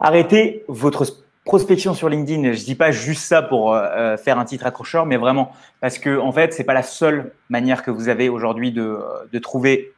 Arrêtez votre prospection sur LinkedIn. Je dis pas juste ça pour euh, faire un titre accrocheur, mais vraiment parce que en fait, c'est pas la seule manière que vous avez aujourd'hui de, de trouver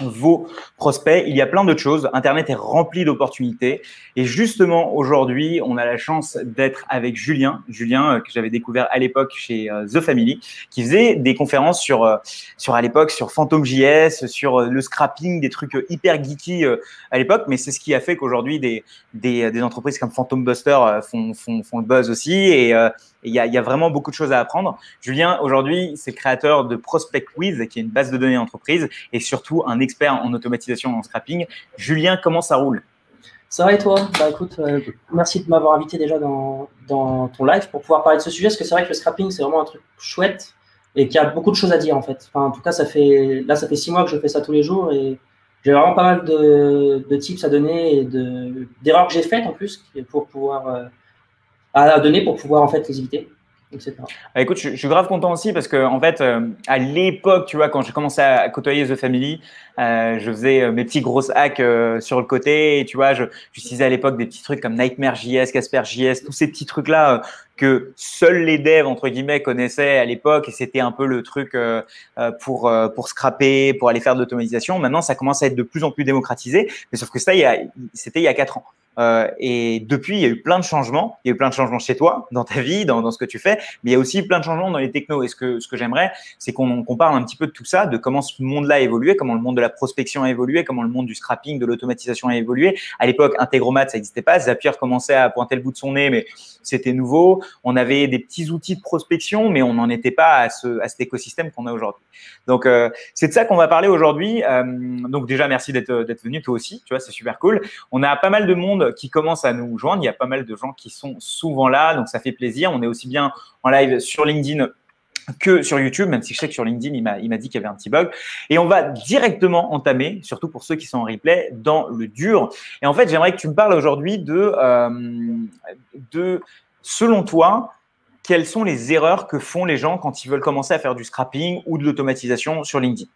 vos prospects. Il y a plein d'autres choses. Internet est rempli d'opportunités. Et justement, aujourd'hui, on a la chance d'être avec Julien, Julien euh, que j'avais découvert à l'époque chez euh, The Family, qui faisait des conférences sur, euh, sur à l'époque, sur PhantomJS, sur le scrapping, des trucs hyper geeky à l'époque. Mais c'est ce qui a fait qu'aujourd'hui, des, des, des, entreprises comme Phantom Buster font, font, font le buzz aussi. Et, il y, a, vraiment beaucoup de choses à apprendre. Julien, aujourd'hui, c'est le créateur de Prospect With, qui est une base de données entreprise, et surtout un expert en automatisation en scrapping. Julien, comment ça roule? Ça va et toi? Bah écoute, euh, merci de m'avoir invité déjà dans, ton live pour pouvoir parler de ce sujet, parce que c'est vrai que le scrapping, c'est vraiment un truc chouette et qu'il y a beaucoup de choses à dire en fait. En tout cas, ça fait, là, ça fait six mois que je fais ça tous les jours et j'ai vraiment pas mal de, de tips à donner et d'erreurs que j'ai faites en plus pour pouvoir. Euh, à donner pour pouvoir en fait les éviter. Ah, écoute, je, suis grave content aussi parce que en fait, euh, à l'époque, tu vois, quand j'ai commencé à côtoyer The Family, euh, je faisais euh, mes petits grosses hacks sur le côté. Et tu vois, j'utilisais à l'époque des petits trucs comme Nightmare.js, Casper.js, tous ces petits trucs là que seuls les devs entre guillemets connaissaient à l'époque et c'était un peu le truc pour pour scraper, pour aller faire de l'automatisation. Maintenant, ça commence à être de plus en plus démocratisé, mais sauf que ça, c'était il y a quatre ans. Euh, et depuis, il y a eu plein de changements. Il y a eu plein de changements chez toi, dans ta vie, dans, dans, ce que tu fais, mais il y a aussi plein de changements dans les technos. Et ce que, ce que j'aimerais, c'est qu'on parle un petit peu de tout ça, de comment ce monde-là a évolué, comment le monde de la prospection a évolué, comment le monde du scrapping, de l'automatisation a évolué. À l'époque, Integromat, ça n'existait pas. Zapier commençait à pointer le bout de son nez, mais c'était nouveau. On avait des petits outils de prospection, mais on n'en était pas à, ce, à cet écosystème qu'on a aujourd'hui. Donc, euh, c'est de ça qu'on va parler aujourd'hui. Euh, donc, déjà, merci d'être venu, toi aussi. Tu vois, c'est super cool. On a pas mal de monde qui commencent à nous joindre. Il y a pas mal de gens qui sont souvent là, donc ça fait plaisir. On est aussi bien en live sur LinkedIn que sur YouTube, même si je sais que sur LinkedIn, il m'a dit qu'il y avait un petit bug. Et on va directement entamer, surtout pour ceux qui sont en replay, dans le dur. Et en fait, j'aimerais que tu me parles aujourd'hui de, euh, de, selon toi, quelles sont les erreurs que font les gens quand ils veulent commencer à faire du scrapping ou de l'automatisation sur LinkedIn?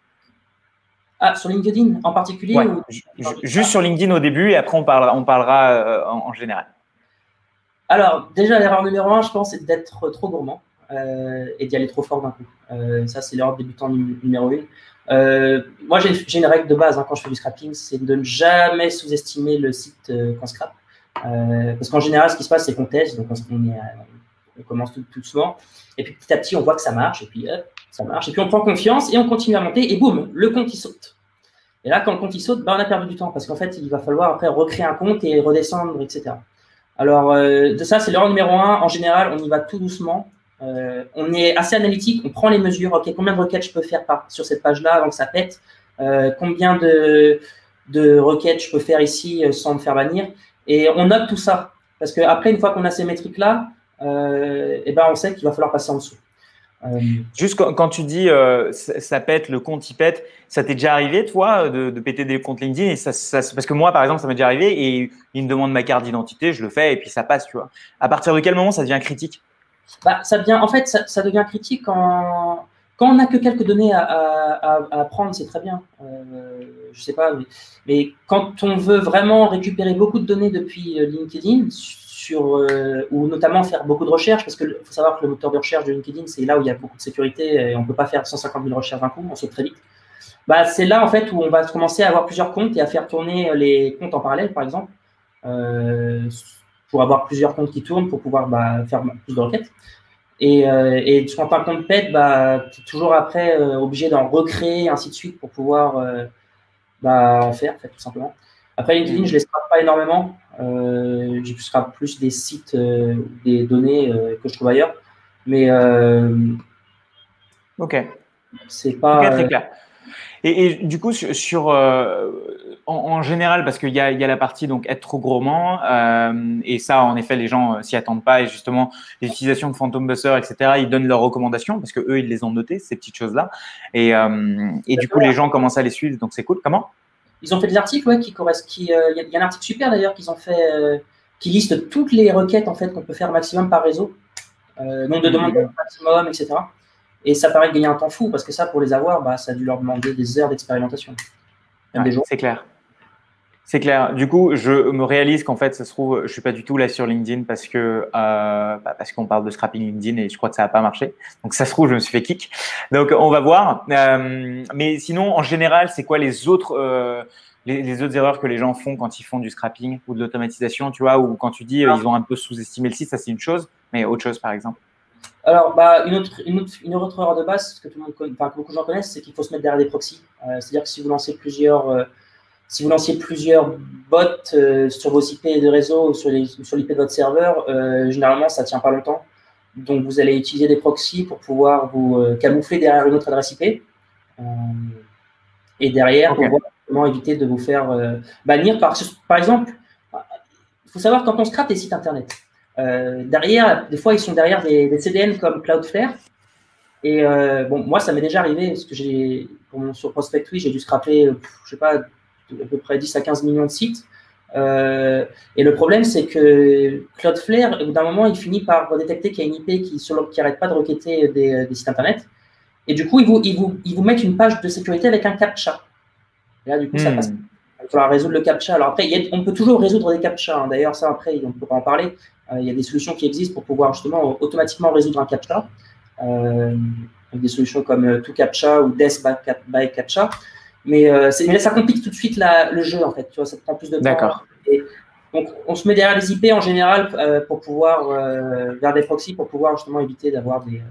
Ah, sur LinkedIn en particulier Juste sur LinkedIn au début et après on parlera, on parlera euh, en, général. Alors, déjà, l'erreur numéro un, je pense, c'est d'être trop gourmand euh, et d'y aller trop fort d'un coup. Euh, ça, c'est l'erreur débutant numéro une. moi, j'ai une règle de base hein, quand je fais du scrapping, c'est de ne jamais sous-estimer le site qu'on scrape. parce qu'en général, ce qui se passe, c'est qu'on teste, donc on, commence tout, tout, doucement, et puis petit à petit, on voit que ça marche, et puis hop, ça marche. Et puis on prend confiance et on continue à monter et boum, le compte il saute. Et là, quand le compte il saute, ben, on a perdu du temps parce qu'en fait, il va falloir après recréer un compte et redescendre, etc. Alors, euh, de ça, c'est l'erreur numéro un. En général, on y va tout doucement. Euh, on est assez analytique, on prend les mesures. OK, combien de requêtes je peux faire par, sur cette page-là avant que ça pète? Euh, Combien de, de requêtes je peux faire ici sans me faire bannir? Et on note tout ça. Parce qu'après, une fois qu'on a ces métriques-là, eh ben, on sait qu'il va falloir passer en dessous. Euh, Juste quand, tu dis euh, ça, pète, le compte il pète, ça t'est déjà arrivé toi de, péter des comptes LinkedIn et ça, parce que moi par exemple ça m'est déjà arrivé et il me demande ma carte d'identité, je le fais et puis ça passe, tu vois. À partir de quel moment ça devient critique? Bah, ça devient, en fait, ça, devient critique quand, quand on n'a que quelques données à, à, prendre, c'est très bien. Euh, je sais pas, mais, mais, quand on veut vraiment récupérer beaucoup de données depuis euh, LinkedIn, euh, ou notamment faire beaucoup de recherches, parce qu'il faut savoir que le moteur de recherche de LinkedIn, c'est là où il y a beaucoup de sécurité et on ne peut pas faire 150 000 recherches d'un coup, on saute très vite. Bah, c'est là en fait où on va commencer à avoir plusieurs comptes et à faire tourner les comptes en parallèle, par exemple, euh, pour avoir plusieurs comptes qui tournent pour pouvoir bah, faire plus de requêtes. Et, euh, et quand un compte pète, bah, tu es toujours après obligé d'en recréer, ainsi de suite, pour pouvoir bah, en faire, en fait, tout simplement. Après, LinkedIn, je ne les pas énormément. Euh, ce sera plus des sites, euh, des données euh, que je trouve ailleurs. Mais euh, ok, c'est pas très clair. Et, du coup, sur, en, général, parce qu'il y a, y a, la partie donc être trop gourmand, et ça, en effet, les gens s'y attendent pas. Et justement, l'utilisation de Phantom Buzzer, etc., ils donnent leurs recommandations parce que eux, ils les ont notées ces petites choses-là. Et, et du coup, les gens commencent à les suivre, donc c'est cool. Comment? Ils ont fait des articles ouais, qui correspondent. Euh, il y, a un article super d'ailleurs qu'ils ont fait euh, qui liste toutes les requêtes en fait qu'on peut faire maximum par réseau, euh, nombre de demandes mmh. maximum, etc. Et ça paraît gagner un temps fou parce que ça, pour les avoir, bah, ça a dû leur demander des heures d'expérimentation. c'est clair. C'est clair. Du coup, je me réalise qu'en fait, ça se trouve, je suis pas du tout là sur LinkedIn parce que euh, bah, parce qu'on parle de scrapping LinkedIn et je crois que ça n'a pas marché. Donc ça se trouve, je me suis fait kick. Donc on va voir. Euh, mais sinon, en général, c'est quoi les autres euh, les, autres erreurs que les gens font quand ils font du scrapping ou de l'automatisation, tu vois, ou quand tu dis ils ont un peu sous-estimé le site, ça c'est une chose, mais autre chose par exemple. Alors, bah, une, autre, une, autre, erreur de base que, tout le monde, enfin, que beaucoup de gens connaissent, c'est qu'il faut se mettre derrière des proxys. C'est-à-dire que si vous lancez plusieurs si vous lanciez plusieurs bots euh, sur vos IP de réseau ou sur l'IP de votre serveur, euh, généralement, ça ne tient pas longtemps. Donc, vous allez utiliser des proxys pour pouvoir vous euh, camoufler derrière une autre adresse IP. et derrière, pour pouvoir éviter de vous faire bannir. Par, par exemple, il faut savoir quand on scrape des sites Internet, derrière, des fois, ils sont derrière des, CDN comme Cloudflare. Et bon, moi, ça m'est déjà arrivé parce que j'ai, sur Prospect j'ai dû scraper, je sais pas, à peu près 10 à 15 millions de sites. Euh, et le problème, c'est que Cloudflare, au bout d'un moment, il finit par détecter qu'il y a une IP qui n'arrête pas de requêter des, sites Internet. Et du coup, il vous, il, vous, il vous met une page de sécurité avec un CAPTCHA. Et là, du coup, ça hmm. passe. Il va falloir résoudre le CAPTCHA. Alors après, on peut toujours résoudre des CAPTCHA. Hein. D'ailleurs, ça, après, on peut pas en parler. Euh, il y a des solutions qui existent pour pouvoir justement automatiquement résoudre un CAPTCHA. Euh, des solutions comme ToCAPTCHA ou Death by CAPTCHA. Mais, euh, mais, là, ça complique tout de suite le jeu, en fait. Tu vois, ça prend plus de temps. D'accord. Donc, on se met derrière les IP en général euh, pour pouvoir, euh, vers des proxys, pour pouvoir justement éviter d'avoir des,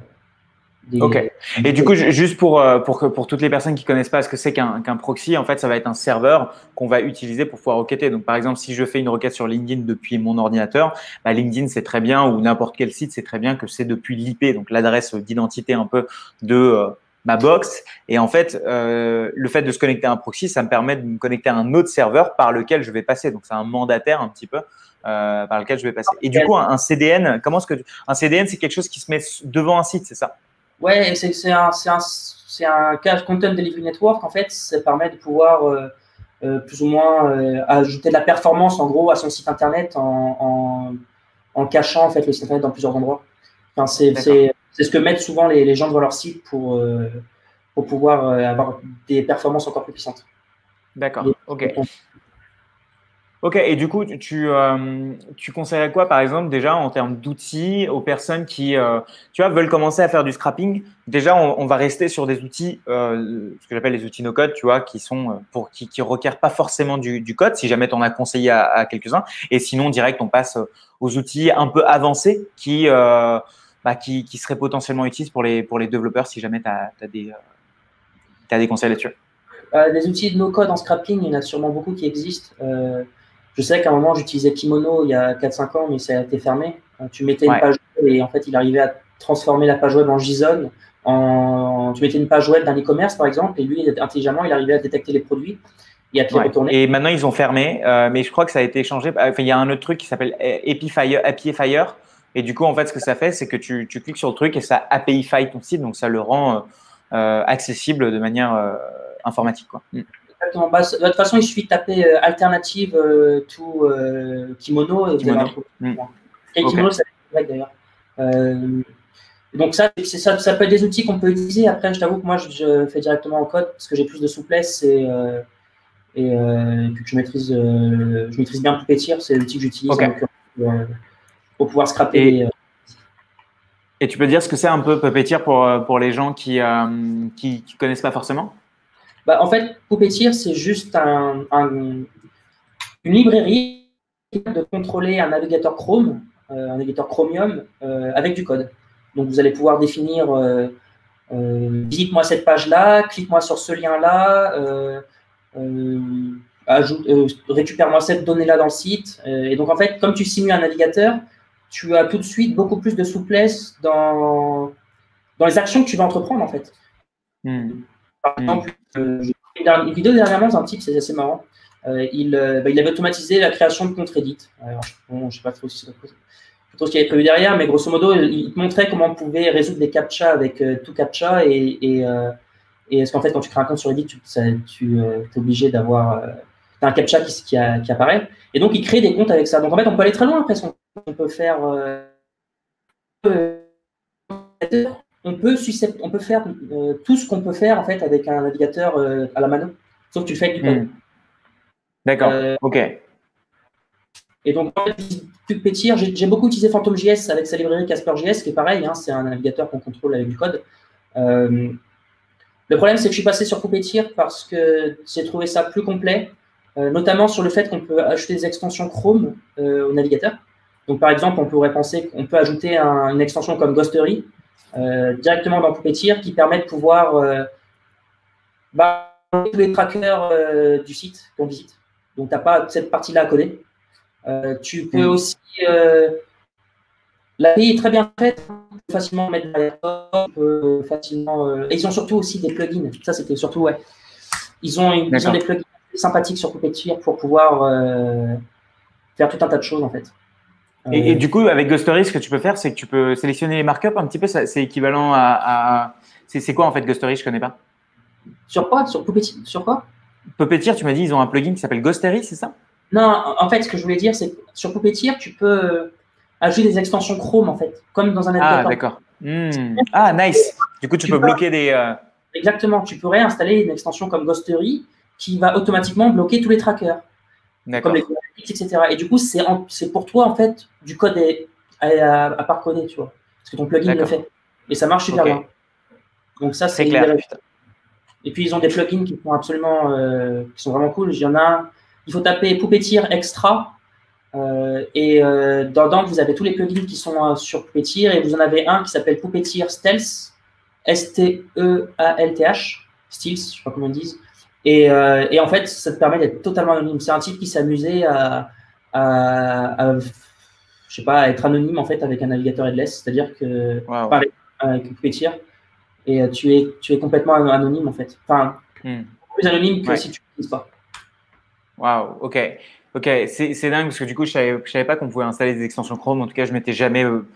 des, Ok. Et du coup, juste pour, pour, pour toutes les personnes qui connaissent pas ce que c'est qu'un proxy, en fait, ça va être un serveur qu'on va utiliser pour pouvoir requêter. Donc, par exemple, si je fais une requête sur LinkedIn depuis mon ordinateur, bah, LinkedIn, c'est très bien, ou n'importe quel site, c'est très bien que c'est depuis l'IP, donc l'adresse d'identité un peu de ma box. Et en fait, euh, le fait de se connecter à un proxy, ça me permet de me connecter à un autre serveur par lequel je vais passer. Donc, c'est un mandataire un petit peu euh, par lequel je vais passer. Et du coup, un, CDN, comment est-ce que un CDN, c'est quelque chose qui se met devant un site, c'est ça? Ouais, c'est un, un, un Content Delivery Network. En fait, ça permet de pouvoir euh, plus ou moins ajouter de la performance, en gros, à son site internet en, en, cachant en fait le site internet dans plusieurs endroits. Enfin, c'est c'est ce que mettent souvent les, gens devant leur site pour, euh, pour pouvoir euh, avoir des performances encore plus puissantes. D'accord, ok. Ok, et du coup, tu, euh, tu conseillerais quoi, par exemple, déjà en termes d'outils aux personnes qui, tu vois, veulent commencer à faire du scrapping Déjà, on, va rester sur des outils, ce que j'appelle les outils no-code, tu vois, qui sont pour qui, qui requièrent pas forcément du, code, si jamais tu en as conseillé à, quelques-uns. Et sinon, direct, on passe aux outils un peu avancés qui bah, qui, qui seraient potentiellement utiles pour les, pour les développeurs si jamais tu as, des, euh, as des conseils là-dessus euh, Des outils de no-code en scrapping, il y en a sûrement beaucoup qui existent. Euh, je sais qu'à un moment, j'utilisais Kimono il y a 4-5 ans, mais ça a été fermé. Tu mettais une page web et en fait, il arrivait à transformer la page web en JSON. En... Tu mettais une page web d'un e-commerce, par exemple, et lui, intelligemment, il arrivait à détecter les produits et à retourner. Et maintenant, ils ont fermé, mais je crois que ça a été changé. Enfin, il y a un autre truc qui s'appelle Epifire, Fire et du coup, en fait, ce que ça fait, c'est que tu, cliques sur le truc et ça API-file ton site, donc ça le rend euh, euh, accessible de manière euh, informatique. Quoi. Mm. Exactement. Bah, de toute façon, il suffit de taper alternative to Kimono et Kimono. Mm. Et Kimono, c'est d'ailleurs. donc ça, ça, ça peut être des outils qu'on peut utiliser. Après, je t'avoue que moi, je, fais directement en code parce que j'ai plus de souplesse et, et, que je maîtrise, je maîtrise bien Puppeteer, c'est l'outil que j'utilise pour pouvoir scraper. Et, et, tu peux dire ce que c'est un peu Puppeteer pour, euh, pour les gens qui ne qui, connaissent pas forcément? Bah, En fait, Puppeteer, c'est juste un, une librairie qui de contrôler un navigateur Chrome, euh, un navigateur Chromium, euh, avec du code. Donc, vous allez pouvoir définir visite-moi cette page-là, clique-moi sur ce lien-là, récupère-moi cette donnée-là dans le site. et donc, en fait, comme tu simules un navigateur, tu as tout de suite beaucoup plus de souplesse dans, dans les actions que tu vas entreprendre, en fait. Hmm. Par hmm. exemple, euh, une vidéo dernièrement un type, c'est assez marrant. Euh, il, euh, bah, il, avait automatisé la création de comptes Reddit. Alors, je ne sais pas trop, ce qu'il avait prévu derrière, mais grosso modo, il, te montrait comment on pouvait résoudre des captcha avec tout captcha et, et, et est-ce qu'en fait, quand tu crées un compte sur Reddit, tu, tu es obligé d'avoir un captcha qui, qui, qui, apparaît. Et donc, il crée des comptes avec ça. Donc, en fait, on peut aller très loin après son on peut faire euh, on peut, on peut faire euh, tout ce qu'on peut faire en fait avec un navigateur euh, à la mano, sauf que tu fais avec du code. Hmm. D'accord. ok. Et donc, Puppeteer, j'ai beaucoup utilisé PhantomJS avec sa librairie CasperJS, qui est pareil, hein, c'est un navigateur qu'on contrôle avec du code. le problème, c'est que je suis passé sur Puppeteer parce que j'ai trouvé ça plus complet, notamment sur le fait qu'on peut ajouter des extensions Chrome au navigateur. Donc, par exemple, on pourrait penser qu'on peut ajouter une extension comme Ghostery directement dans Puppeteer qui permet de pouvoir bah, tous les trackers euh, du site qu'on visite. Donc, tu n'as pas cette partie-là à coder. Euh, tu peux mm. aussi. Euh, L'API est très bien faite. Tu peux facilement mettre facilement. et ils ont surtout aussi des plugins. Ça, c'était surtout, ouais. Ils ont, ils ont des plugins sympathiques sur Puppeteer pour pouvoir faire tout un tas de choses, en fait. Et, du coup, avec Ghostery, ce que tu peux faire, c'est que tu peux sélectionner les markups un petit peu. C'est équivalent à. à... C'est quoi en fait Ghostery Je connais pas? Sur quoi? Sur Puppeteer Sur quoi? Puppeteer, tu m'as dit, ils ont un plugin qui s'appelle Ghostery, c'est ça? Non, en fait, ce que je voulais dire, c'est que sur Puppeteer, tu peux euh, ajouter des extensions Chrome, en fait, comme dans un navigateur. Ah, d'accord. Hmm. Ah, nice. Du coup, tu, peux, bloquer des. Euh, Exactement. Tu pourrais installer une extension comme Ghostery qui va automatiquement bloquer tous les trackers. Comme les etc. Et du coup, c'est pour toi, en fait, du code à, à, part coder, tu vois. Parce que ton plugin le fait. Et ça marche super bien. Donc, ça, c'est clair. Et puis, ils ont des plugins qui sont absolument, euh, qui sont vraiment cool. Il y en a il faut taper Puppeteer Extra. Euh, et euh, dedans, vous avez tous les plugins qui sont sur Puppeteer. Et vous en avez un qui s'appelle Puppeteer Stealth. S-T-E-A-L-T-H. Stealth, je ne sais pas comment ils disent. Et, et, en fait, ça te permet d'être totalement anonyme. C'est un type qui s'amusait à, à, je sais pas, à être anonyme en fait avec un navigateur headless. C'est-à-dire que, avec, avec Puppeteer, et euh, tu es, tu es complètement anonyme en fait. Enfin, hmm. plus anonyme que si tu n'utilises pas. Waouh, ok. Ok, c'est dingue parce que du coup, je savais, savais pas qu'on pouvait installer des extensions Chrome. En tout cas, je m'étais jamais euh,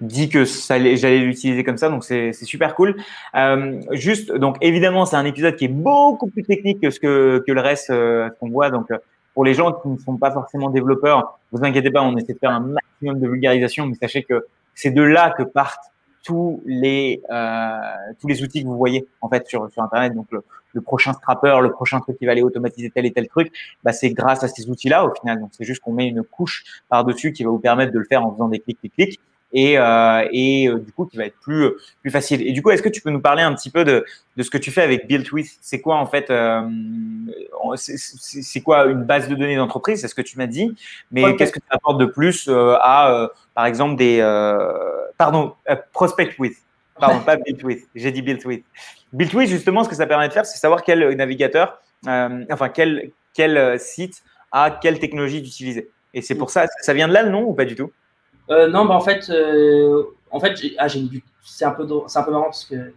dit que j'allais l'utiliser comme ça. Donc, c'est super cool. Euh, juste, donc évidemment, c'est un épisode qui est beaucoup plus technique que ce que, que le reste qu'on voit. Donc, pour les gens qui ne sont pas forcément développeurs, vous inquiétez pas, on essaie de faire un maximum de vulgarisation, mais sachez que c'est de là que partent tous les euh, tous les outils que vous voyez en fait sur sur internet donc le, le, prochain scrapper le prochain truc qui va aller automatiser tel et tel truc bah c'est grâce à ces outils là au final donc c'est juste qu'on met une couche par dessus qui va vous permettre de le faire en faisant des clics clics clics et, euh, et euh, du coup qui va être plus plus facile. Et du coup, est-ce que tu peux nous parler un petit peu de, de ce que tu fais avec Build With? C'est quoi en fait euh, C'est quoi une base de données d'entreprise? C'est ce que tu m'as dit. Mais qu'est-ce que tu apportes de plus euh, à, euh, par exemple, des pardon Prospect With Pardon, pas Build With. J'ai dit Build With. Build With, justement, ce que ça permet de faire, c'est savoir quel navigateur, enfin quel quel site a quelle technologie d'utiliser. Et c'est pour ça, ça vient de là le nom ou pas du tout? Euh, non, bah en fait, euh, en fait ah, c'est un, peu, un peu marrant parce que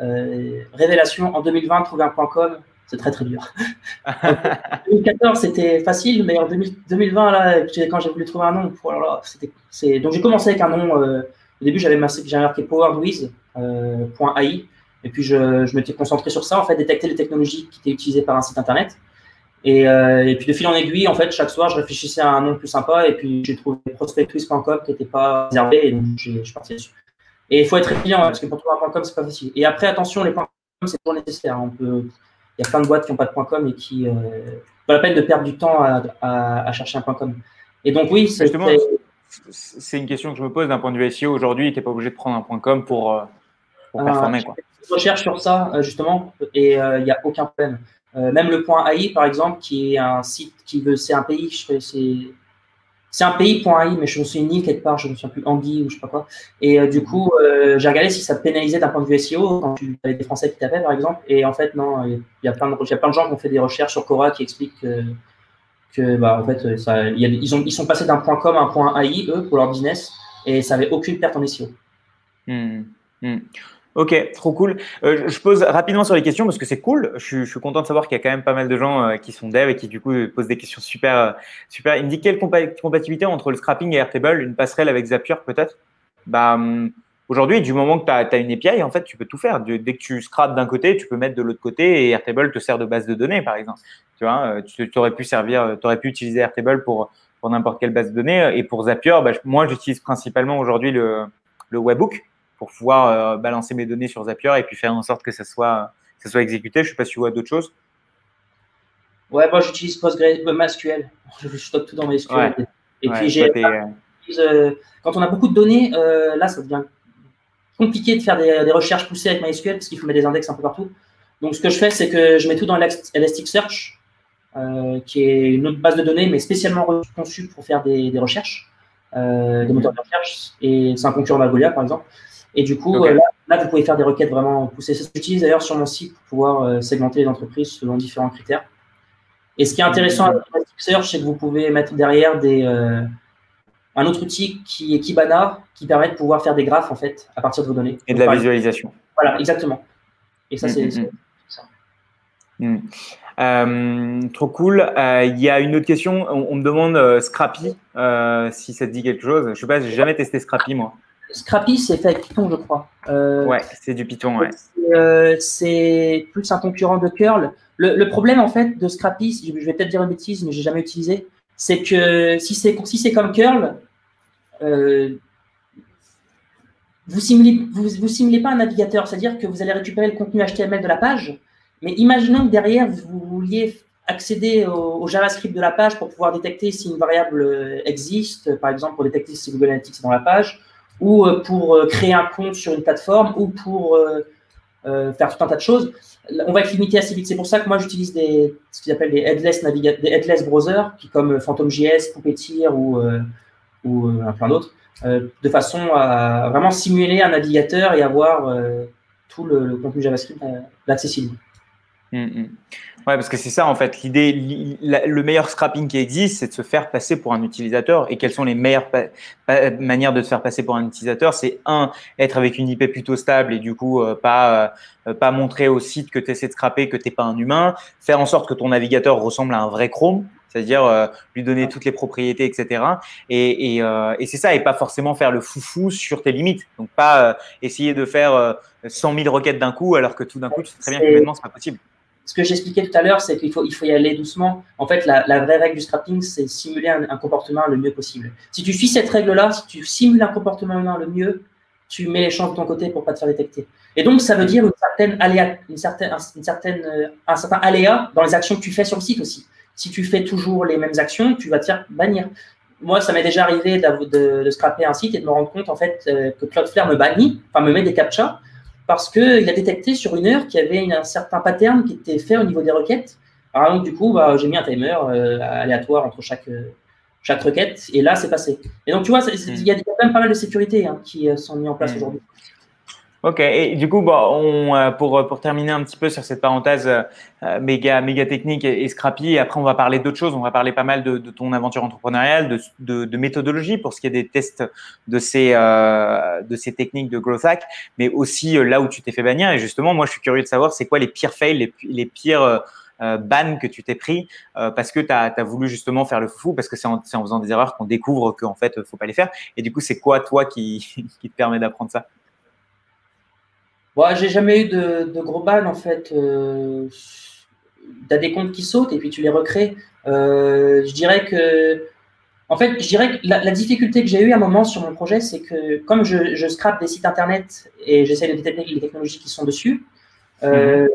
euh, révélation en 2020, trouver un point .com, c'est très très dur. en 2014, c'était facile, mais en 2020, là, quand j'ai voulu trouver un nom, c'était, c'est... donc j'ai commencé avec un nom. au début, j'avais, marqué powerwiz.ai, et puis je, je m'étais concentré sur ça, en fait, détecter les technologies qui étaient utilisées par un site internet. Euh, et, puis de fil en aiguille, en fait, chaque soir, je réfléchissais à un nom plus sympa et puis j'ai trouvé prospectwist.com qui n'était pas réservé et donc je suis parti dessus. Et il faut être résilient parce que pour trouver un .com, c'est pas facile. Et après, attention, les .com, c'est toujours nécessaire. On peut, il y a plein de boîtes qui n'ont pas de .com et qui, euh, pas la peine de perdre du temps à, à, chercher un .com. Et donc oui, c'est c'est une question que je me pose d'un point de vue SEO aujourd'hui. Tu n'es pas obligé de prendre un .com pour, euh, pour ah, performer. Quoi. Recherche sur ça justement et il n'y a aucun problème. Euh, même le point AI, par exemple, qui est un site qui veut, c'est un pays, je c'est c'est un pays.ai, mais je me souviens ni quelque part, je ne me souviens plus, Anguille ou je sais pas quoi. Et euh, du coup, euh, j'ai regardé si ça pénalisait d'un point de vue SEO quand tu avais des Français qui tapaient, par exemple. Et en fait, non, il y a plein de, a plein de gens qui ont fait des recherches sur Cora qui expliquent que, bah, en fait, ils, ils sont passés d'un point com à un point AI, eux, pour leur business, et ça n'avait aucune perte en SEO. Hmm. Hmm. Ok, trop cool. Euh, je pose rapidement sur les questions parce que c'est cool. Je suis, content de savoir qu'il y a quand même pas mal de gens euh, qui sont devs et qui du coup posent des questions super, euh, super. Il me dit quelle compatibilité entre le scrapping et Airtable, une passerelle avec Zapier peut-être? Bah, hum, aujourd'hui, du moment que tu as, une API, en fait, tu peux tout faire. Dès que tu scrapes d'un côté, tu peux mettre de l'autre côté et Airtable te sert de base de données, par exemple. Tu vois, tu aurais pu servir, tu aurais pu utiliser Airtable pour pour n'importe quelle base de données. Et pour Zapier, bah, moi, j'utilise principalement aujourd'hui le, le Webhook pour pouvoir euh, balancer mes données sur Zapier et puis faire en sorte que ça soit, ça soit exécuté. Je ne sais pas si tu vois d'autres choses. Ouais, moi j'utilise PostgreSQL. Je stocke tout dans MySQL. Et puis j'ai. quand on a beaucoup de données, là ça devient compliqué de faire des, recherches poussées avec MySQL parce qu'il faut mettre des index un peu partout. Donc, ce que je fais, c'est que je mets tout dans Elasticsearch, euh, qui est une autre base de données, mais spécialement conçue pour faire des, recherches, euh, des moteurs de recherche. Et c'est un concurrent d'Algolia, par exemple. Et du coup, euh, là, vous pouvez faire des requêtes vraiment poussées. C'est ce que j'utilise d'ailleurs sur mon site pour pouvoir segmenter les entreprises selon différents critères. Et ce qui est intéressant avec Elasticsearch, c'est que vous pouvez mettre derrière des, un autre outil qui est Kibana, qui permet de pouvoir faire des graphes en fait à partir de vos données. Et de la visualisation. Voilà, exactement. Et ça, c'est mm, ça. Mm. Euh, trop cool. Euh, il y a une autre question. On, me demande euh, Scrappy, si ça te dit quelque chose. Je sais pas, j'ai jamais testé Scrappy moi. Scrappy, c'est fait avec Python, je crois. ouais, c'est du Python, ouais. C'est plus un concurrent de curl. Le, problème en fait de Scrappy, je vais peut-être dire une bêtise, mais j'ai jamais utilisé, c'est que si c'est si comme curl, vous simulez, vous, simulez pas un navigateur, c'est-à-dire que vous allez récupérer le contenu HTML de la page, mais imaginons que derrière, vous vouliez accéder au, JavaScript de la page pour pouvoir détecter si une variable euh, existe, par exemple pour détecter si Google Analytics est dans la page, ou euh, pour euh, créer un compte sur une plateforme, ou pour faire tout un tas de choses. On va être limité assez vite. C'est pour ça que moi j'utilise des ce qu'ils appellent des headless, des headless browsers, qui comme PhantomJS, Puppeteer ou, ou plein d'autres, euh, de façon à vraiment simuler un navigateur et avoir euh, tout le, contenu JavaScript euh, accessible. Mm, mm. Ouais, parce que c'est ça en fait. L'idée, le meilleur scrapping qui existe, c'est de se faire passer pour un utilisateur. Et quelles sont les meilleures manières de se faire passer pour un utilisateur? C'est un, être avec une IP plutôt stable et du coup pas pas montrer au site que tu essaies de scraper que tu n'es pas un humain. Faire en sorte que ton navigateur ressemble à un vrai Chrome c'est-à-dire euh, lui donner toutes les propriétés, etc. Et, euh, et, c'est ça, et pas forcément faire le foufou sur tes limites. Donc pas euh, essayer de faire 100 000 requêtes d'un coup, alors que tout d'un coup, tu sais très bien que c'est pas possible. Ce que j'expliquais tout à l'heure, c'est qu'il faut, il faut y aller doucement. En fait, la, vraie règle du scrapping, c'est simuler un, comportement le mieux possible. Si tu suis cette règle-là, si tu simules un comportement humain le mieux, tu mets les chances de ton côté pour pas te faire détecter. Et donc, ça veut dire une certaine aléa, une certaine, une certaine, un certain aléa dans les actions que tu fais sur le site aussi si tu fais toujours les mêmes actions, tu vas te faire bannir. Moi, ça m'est déjà arrivé de, de, scraper un site et de me rendre compte en fait euh, que Cloudflare me bannit, enfin me met des captchas, parce qu'il a détecté sur une heure qu'il y avait un certain pattern qui était fait au niveau des requêtes. Alors donc, du coup, bah, j'ai mis un timer euh, aléatoire entre chaque, chaque requête, et là, c'est passé. Et donc, tu vois, il y, a quand même pas mal de sécurité hein, qui euh, sont mis en place aujourd'hui. Ok, et du coup, bon, on, euh, pour, pour terminer un petit peu sur cette parenthèse euh, méga, méga technique et, scrappy, après on va parler d'autres choses, on va parler pas mal de, de ton aventure entrepreneuriale, de, de, de, méthodologie pour ce qui est des tests de ces, euh, de ces techniques de growth hack, mais aussi là où tu t'es fait bannir. Et justement, moi je suis curieux de savoir c'est quoi les pires fails, les, les pires euh, ban que tu t'es pris parce que tu as, as, voulu justement faire le fou, parce que c'est en, en, faisant des erreurs qu'on découvre qu'en fait, faut pas les faire. Et du coup, c'est quoi toi qui, qui te permet d'apprendre ça? Bon, j'ai jamais eu de, gros ban en fait. Euh, des comptes qui sautent et puis tu les recrées. Euh, je dirais que, en fait, je dirais que la, difficulté que j'ai eue à un moment sur mon projet, c'est que comme je, je scrape des sites internet et j'essaie de détecter les technologies qui sont dessus, euh, mhm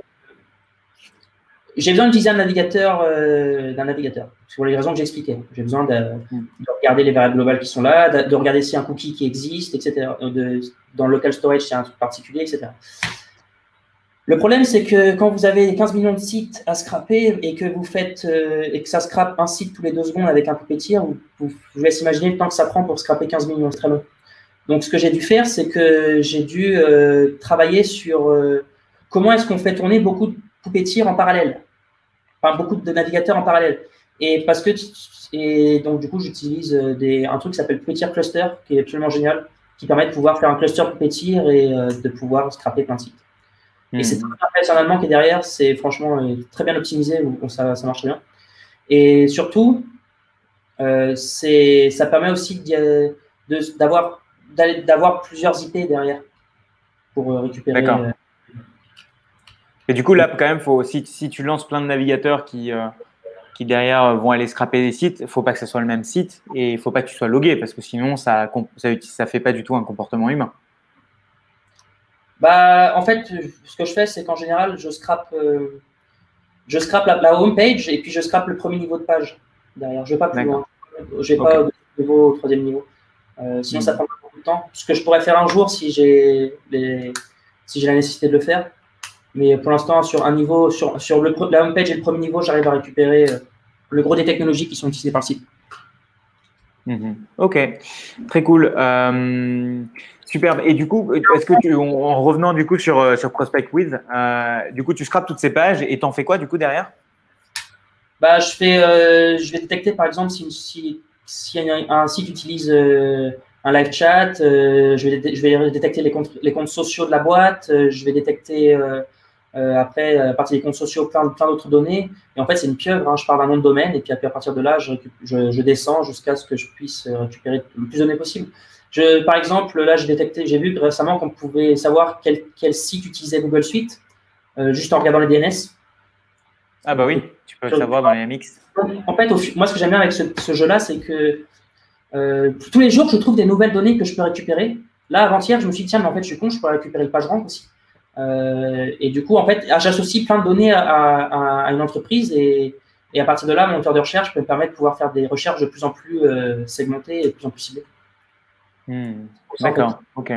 j'ai besoin d'utiliser un navigateur, euh, d'un navigateur, pour les raisons que j'expliquais. J'ai besoin de, regarder les variables globales qui sont là, de, regarder s'il y a un cookie qui existe, etc. De, dans le local storage, c'est un truc particulier, etc. Le problème, c'est que quand vous avez 15 millions de sites à scraper et que vous faites euh, et que ça scrape un site tous les deux secondes avec un puppeteer, vous, vous, vous laisse imaginer le temps que ça prend pour scraper 15 millions, c'est très long. Donc, ce que j'ai dû faire, c'est que j'ai dû euh, travailler sur comment est-ce qu'on fait tourner beaucoup de puppeteer en parallèle enfin, beaucoup de navigateurs en parallèle. Et parce que, et donc du coup, j'utilise euh, des, un truc qui s'appelle Puppeteer Cluster, qui est absolument génial, qui permet de pouvoir faire un cluster Puppeteer et euh, de pouvoir scraper plein de sites. Et c'est hmm. très allemand qui est derrière, c'est franchement euh, très bien optimisé, ça, ça marche bien. Et surtout, euh, ça permet aussi d'avoir d'avoir plusieurs IP derrière pour récupérer. Et du coup, là, quand même, faut, si, si tu lances plein de navigateurs qui, euh, qui derrière vont aller scraper des sites, il ne faut pas que ce soit le même site et il ne faut pas que tu sois logué parce que sinon, ça ne ça, fait pas du tout un comportement humain. Bah, en fait, ce que je fais, c'est qu'en général, je scrape. Euh, je scrape la, home page et puis je scrape le premier niveau de page derrière. Je vais pas plus loin. Je vais pas au niveau, au troisième niveau. Euh, sinon, ça hmm. prend beaucoup de temps. Ce que je pourrais faire un jour si j'ai si j'ai la nécessité de le faire. Mais pour l'instant, sur un niveau, sur, sur le, la home page et le premier niveau, j'arrive à récupérer euh, le gros des technologies qui sont utilisées par le site. Mhm. Ok, très cool. Euh, superbe. Et du coup, est-ce que tu, en revenant du coup sur, euh, sur Prospect With, euh, du coup, tu scrapes toutes ces pages et t'en fais quoi du coup derrière? Bah, je, fais, je vais détecter par exemple si, si, si un, site utilise un live chat, je, vais, je vais détecter les comptes, les comptes sociaux de la boîte, je vais détecter euh, après, à partir des comptes sociaux, plein, plein d'autres données. Et en fait, c'est une pieuvre. Hein. Je parle d'un nom de domaine et puis après, à partir de là, je, je, descends jusqu'à ce que je puisse récupérer le plus de données possible. Je, par exemple, là, j'ai détecté, j'ai vu récemment qu'on pouvait savoir quel, quel, site utilisait Google Suite euh, juste en regardant les DNS. Ah bah oui, tu peux le savoir dans les MX. En fait, moi, ce que j'aime bien avec ce, ce jeu-là, c'est que euh, tous les jours, je trouve des nouvelles données que je peux récupérer. Là, avant-hier, je me suis dit, tiens, mais en fait, je suis con, je peux récupérer le page rank aussi. Euh, et du coup, en fait, j'associe plein de données à, une entreprise et, à partir de là, mon moteur de recherche peut me permettre de pouvoir faire des recherches de plus en plus euh, segmentées et de plus en plus ciblées. Hmm. D'accord, ok.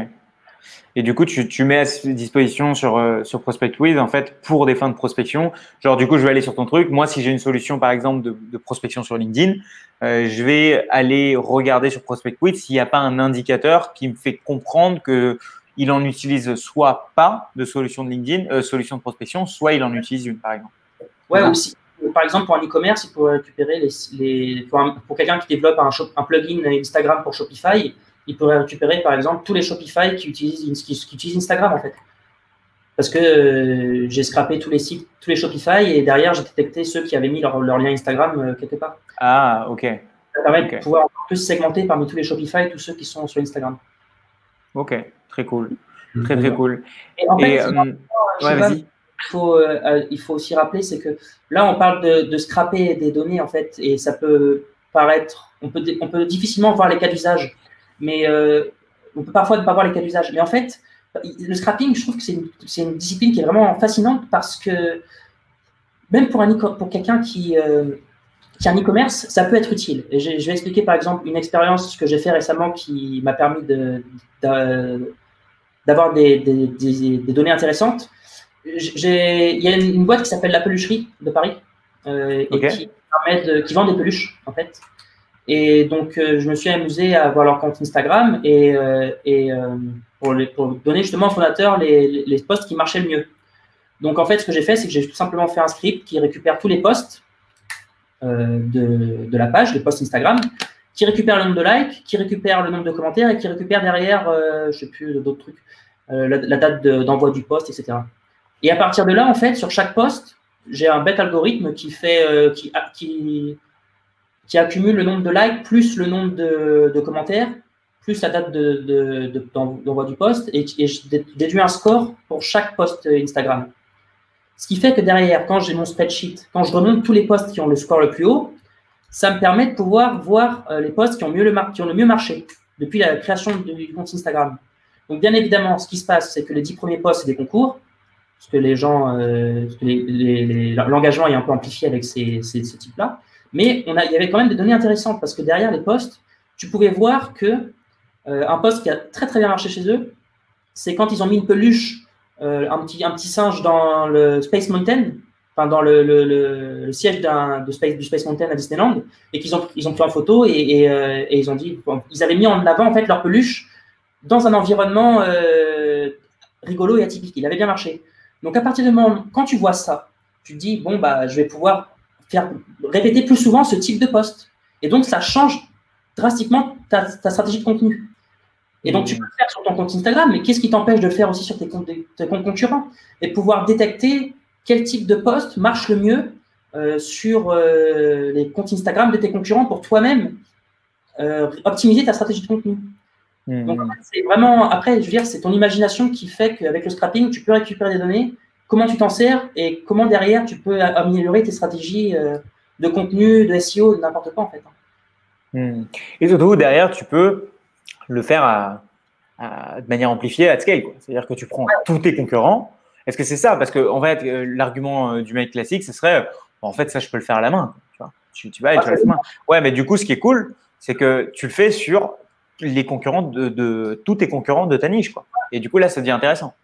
Et du coup, tu, mets à disposition sur, euh, sur ProspectWiz, en fait, pour des fins de prospection. Genre, du coup, je vais aller sur ton truc. Moi, si j'ai une solution, par exemple, de, prospection sur LinkedIn, je vais aller regarder sur ProspectWiz s'il n'y a pas un indicateur qui me fait comprendre que il en utilise soit pas de solution de LinkedIn, euh, solution de prospection, soit il en utilise une, par exemple. Ouais, aussi. Par exemple, pour un e-commerce, il pourrait récupérer les, pour, quelqu'un qui développe un, un, plugin Instagram pour Shopify, il pourrait récupérer, par exemple, tous les Shopify qui utilisent, qui, utilisent Instagram, en fait. Parce que euh, j'ai scrappé tous les sites, tous les Shopify, et derrière, j'ai détecté ceux qui avaient mis leur, lien Instagram euh, quelque part. Ah, ok. Ça permet de pouvoir plus segmenter parmi tous les Shopify tous ceux qui sont sur Instagram. Ok. Très cool. Très, très cool. Et en fait, euh, il, faut, euh, il faut aussi rappeler, c'est que là, on parle de, de, scraper des données, en fait, et ça peut paraître, on peut, on peut difficilement voir les cas d'usage, mais euh, on peut parfois ne pas voir les cas d'usage. Mais en fait, le scrapping, je trouve que c'est une, une, discipline qui est vraiment fascinante parce que même pour, un, pour quelqu'un qui, qui a un e-commerce, ça peut être utile. Et je, vais expliquer par exemple une expérience que j'ai fait récemment qui m'a permis de, de d'avoir des, des, des, données intéressantes. J'ai, il y a une boîte qui s'appelle la pelucherie de Paris euh, et qui, permet de, qui vend des peluches en fait. Et donc euh, je me suis amusé à voir leur compte Instagram et, euh, et pour, les, pour, donner justement au fondateur les, les, posts qui marchaient le mieux. Donc en fait ce que j'ai fait c'est que j'ai tout simplement fait un script qui récupère tous les posts de, de la page, les posts Instagram, qui récupère le nombre de likes, qui récupère le nombre de commentaires et qui récupère derrière, euh, je sais plus, d'autres trucs, euh, la, date d'envoi du post, etc. Et à partir de là, en fait, sur chaque post, j'ai un bête algorithme qui fait, euh, qui, qui, accumule le nombre de likes plus le nombre de, commentaires plus la date d'envoi de, du post et, et, je déduis un score pour chaque post Instagram. Ce qui fait que derrière, quand j'ai mon spreadsheet, quand je remonte tous les posts qui ont le score le plus haut, ça me permet de pouvoir voir euh, les posts qui ont, le qui ont le mieux marché depuis la création du compte Instagram. Donc, bien évidemment, ce qui se passe, c'est que les dix premiers posts, c'est des concours, parce que les gens, euh, l'engagement est un peu amplifié avec ces, ce type-là. Mais il y avait quand même des données intéressantes, parce que derrière les posts, tu pouvais voir que euh, un post qui a très très bien marché chez eux, c'est quand ils ont mis une peluche, un, petit, un petit singe dans le Space Mountain, dans le, siège de Space, du Space Mountain à Disneyland, et qu'ils ont, ils ont pris en photo euh, et ils ont dit, ils avaient mis en avant en fait leur peluche dans un environnement euh, rigolo et atypique. Il avait bien marché. Donc à partir du moment quand tu vois ça, tu te dis bon bah je vais pouvoir répéter plus souvent ce type de poste. Et donc ça change drastiquement ta stratégie de contenu. Et donc, tu peux le faire sur ton compte Instagram, mais qu'est-ce qui t'empêche de le faire aussi sur tes comptes, tes comptes concurrents Et pouvoir détecter quel type de poste marche le mieux euh, sur euh, les comptes Instagram de tes concurrents pour toi-même euh, optimiser ta stratégie de contenu. Hmm. Donc, c'est vraiment, après, je veux dire, c'est ton imagination qui fait qu'avec le scrapping, tu peux récupérer des données, comment tu t'en sers et comment derrière tu peux améliorer tes stratégies de contenu, de SEO, n'importe quoi en fait. Hmm. Et surtout, derrière, tu peux le faire de manière amplifiée à scale. C'est-à-dire que tu prends tous tes concurrents Est-ce que c'est ça? Parce que en fait, l'argument du mec classique, ce serait en fait, ça, je peux le faire à la main. Tu, vois. tu, tu vas et tu la main. Ouais, mais du coup, ce qui est cool, c'est que tu le fais sur les concurrents de, de, tous tes concurrents de ta niche. Quoi. Et du coup, là, ça devient intéressant.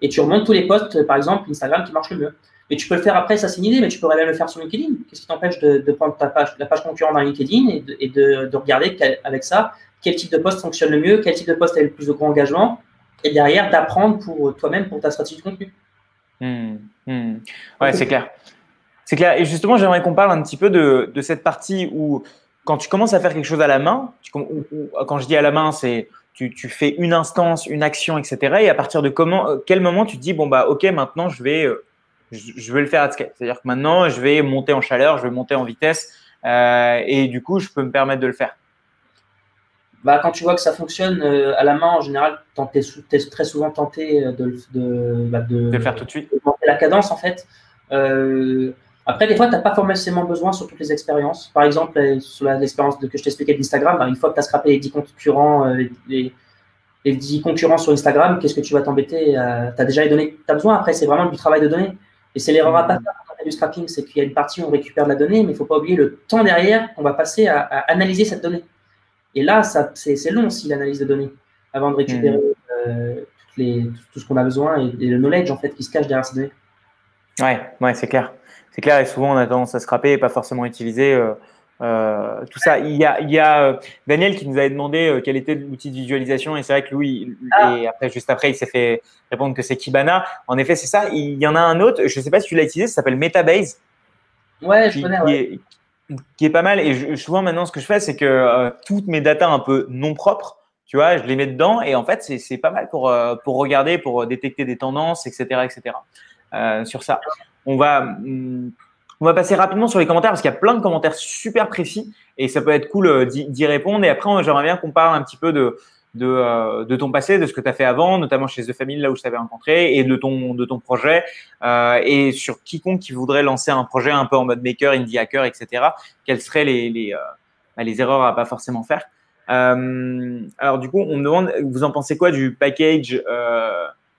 Et tu remontes tous les posts, par exemple, Instagram qui marche le mieux. Mais tu peux le faire après, ça c'est une idée, mais tu pourrais même le faire sur LinkedIn. Qu'est-ce qui t'empêche de, de, prendre ta page, la page concurrente dans LinkedIn et de, et de, de regarder avec ça quel type de poste fonctionne le mieux, quel type de poste a le plus de gros engagement, et derrière d'apprendre pour toi-même pour ta stratégie de contenu. Mmh, mmh. Ouais, c'est clair. C'est clair. Et justement, j'aimerais qu'on parle un petit peu de, cette partie où, quand tu commences à faire quelque chose à la main, quand je dis à la main, c'est tu, tu, fais une instance, une action, etc. Et à partir de comment, euh, quel moment tu te dis, bon, bah, OK, maintenant, je vais, euh, je, vais le faire à. C'est-à-dire que maintenant, je vais monter en chaleur, je vais monter en vitesse. Euh, et du coup, je peux me permettre de le faire. Bah, quand tu vois que ça fonctionne à la main, en général, tu es, très souvent tenté de, de, bah, de, de, le faire tout de suite. De monter la cadence, en fait. Euh, après, des fois, tu n'as pas forcément besoin sur toutes les expériences. Par exemple, euh, sur l'expérience que je t'expliquais d'Instagram, bah, une fois que tu as scrappé les 10 concurrents, euh, les, 10 concurrents sur Instagram, qu'est-ce que tu vas t'embêter euh, Tu as déjà les données que tu as besoin. Après, c'est vraiment du travail de données. Et c'est l'erreur à pas faire quand du scrapping, c'est qu'il y a une partie où on récupère de la donnée, mais il ne faut pas oublier le temps derrière qu'on va passer à, analyser cette donnée. Et là, c'est long aussi l'analyse de données avant de récupérer mmh. les, tout ce qu'on a besoin et, et, le knowledge en fait qui se cache derrière ces données. Ouais, ouais, c'est clair c'est clair, et souvent on a tendance à scraper et pas forcément utiliser euh, euh, tout ça. Il y a, il y a euh, Daniel qui nous avait demandé quel était l'outil de visualisation, et c'est vrai que lui, ah. et après, juste après, il s'est fait répondre que c'est Kibana. En effet, c'est ça. Il y en a un autre, je ne sais pas si tu l'as utilisé, ça s'appelle Metabase. Ouais, je connais. Qui, est, qui, est, pas mal. Et je, souvent maintenant, ce que je fais, c'est que toutes mes datas un peu non propres, tu vois, je les mets dedans, et en fait, c'est pas mal pour, pour regarder, pour détecter des tendances, etc., etc. sur ça. On va, hmm, on va passer rapidement sur les commentaires parce qu'il y a plein de commentaires super précis et ça peut être cool euh, d'y répondre. Et après, j'aimerais bien qu'on parle un petit peu de, de, euh, de, ton passé, de ce que tu as fait avant, notamment chez The Family, là où je t'avais rencontré, et de ton, de ton projet, euh, et sur quiconque qui voudrait lancer un projet un peu en mode maker, indie hacker, etc. Quelles seraient les, les, bah, les erreurs à pas forcément faire Alors du coup, on me demande, vous en pensez quoi du package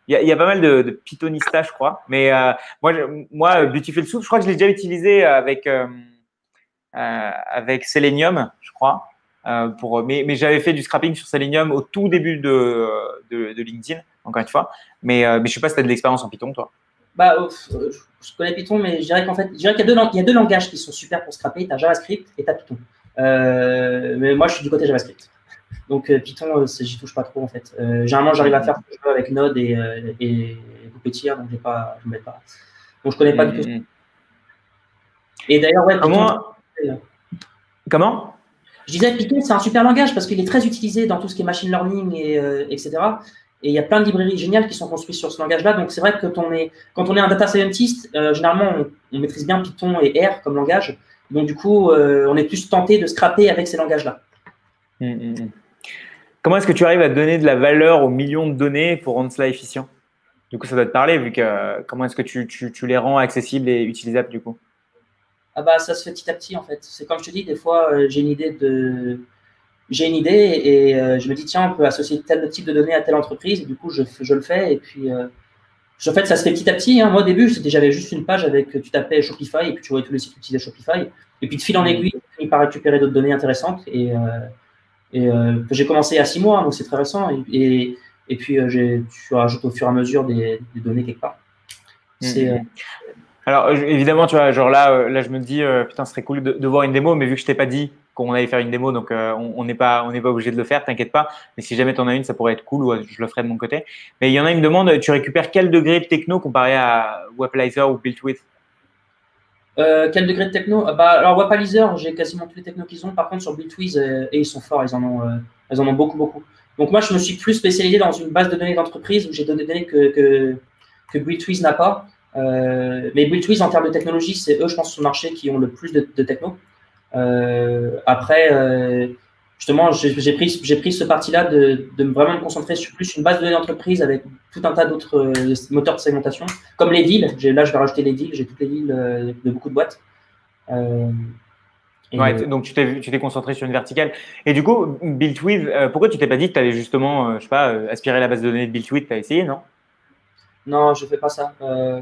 il y, a, pas mal de, de Pythonistas, je crois. Mais euh, moi, moi, Beautiful Soup, je crois que je l'ai déjà utilisé avec, euh, euh, avec Selenium, je crois. Pour, mais mais j'avais fait du scrapping sur Selenium au tout début de, de, de LinkedIn, encore une fois. Mais, mais je ne sais pas si tu as de l'expérience en Python, toi. Bah, je connais Python, mais je dirais qu'en fait, je dirais qu'il y, a deux langages qui sont super pour scrapper. Tu as JavaScript et tu as Python. mais moi, je suis du côté JavaScript. Donc euh, Python, euh, j'y touche pas trop en fait. Euh, généralement, j'arrive à faire ce que avec Node et, et Puppeteer, donc pas, je ne mets pas. Donc je connais pas du tout. Mm-hmm. Et d'ailleurs, ouais, Comment Comment? Je disais Python, c'est un super langage parce qu'il est très utilisé dans tout ce qui est machine learning et etc. Et il y a plein de librairies géniales qui sont construites sur ce langage-là. Donc c'est vrai que quand on est, un data scientist, généralement on, maîtrise bien Python et R comme langage. Donc du coup, on est plus tenté de scraper avec ces langages-là. Mm-hmm. Comment est-ce que tu arrives à donner de la valeur aux millions de données pour rendre cela efficient? Du coup, ça doit te parler, vu que comment est-ce que tu, tu, les rends accessibles et utilisables du coup? Ah bah ça se fait petit à petit en fait. C'est comme je te dis, des fois euh, j'ai une idée de j'ai une idée et euh, je me dis tiens on peut associer tel type de données à telle entreprise et du coup je, je le fais et puis euh, en fait ça se fait petit à petit. Hein. Moi au début j'avais juste une page avec tu tapais Shopify et puis tu voyais tous les sites qui utilisaient Shopify et puis de fil en mmh. aiguille tu finis par récupérer d'autres données intéressantes et et j'ai commencé à six mois, donc c'est très récent. Et, et, puis, tu rajoutes au fur et à mesure des, données quelque part. Mm, c'est, mm. euh, alors évidemment, tu vois, genre là, là je me dis, putain, ce serait cool de, voir une démo, mais vu que je t'ai pas dit qu'on allait faire une démo, donc on n'est pas, on n'est pas obligé de le faire, t'inquiète pas. Mais si jamais tu en as une, ça pourrait être cool, ou je le ferai de mon côté. Mais il y en a, me demande, tu récupères quel degré de techno comparé à Wapalizer ou Built With? Euh, quel degré de techno? Bah, Alors, Wapalizer, j'ai quasiment tous les technos qu'ils ont. Par contre, sur euh, et ils sont forts, ils en, ont, euh, ils en ont beaucoup, beaucoup. Donc, moi, je me suis plus spécialisé dans une base de données d'entreprise où j'ai donné des données que, que, que n'a pas. Mais Bitwiz, en termes de technologie, c'est eux, je pense, sur le marché qui ont le plus de, techno. après, justement, j'ai pris, ce parti-là de, vraiment me concentrer sur plus une base de données d'entreprise avec tout un tas d'autres euh, moteurs de segmentation, comme les villes. Là, je vais rajouter les villes, j'ai toutes les villes euh, de beaucoup de boîtes. Euh, donc tu t'es, concentré sur une verticale. Et du coup, Built With, pourquoi tu t'es pas dit que tu allais justement, je sais pas, aspirer la base de données de Built With Tu as essayé, non? Non, je ne fais pas ça. Euh,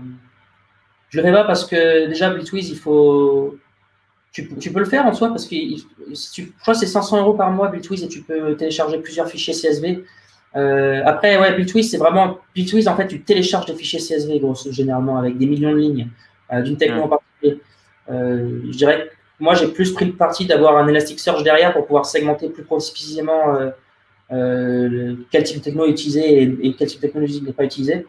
je le fais pas parce que déjà, Bitwiz, il faut. Tu, peux le faire en soi parce que je crois que c'est 500 euros par mois, Bitwiz, et tu peux télécharger plusieurs fichiers CSV. Euh, après, ouais, Bitwiz, c'est vraiment. Bitwiz, en fait, tu télécharges des fichiers CSV, grosso, généralement, avec des millions de lignes euh, d'une techno en particulier. Euh, je dirais que moi, j'ai plus pris le parti d'avoir un Elasticsearch derrière pour pouvoir segmenter plus précisément quel type de techno est utilisé et, quel type de technologie n'est pas utilisé.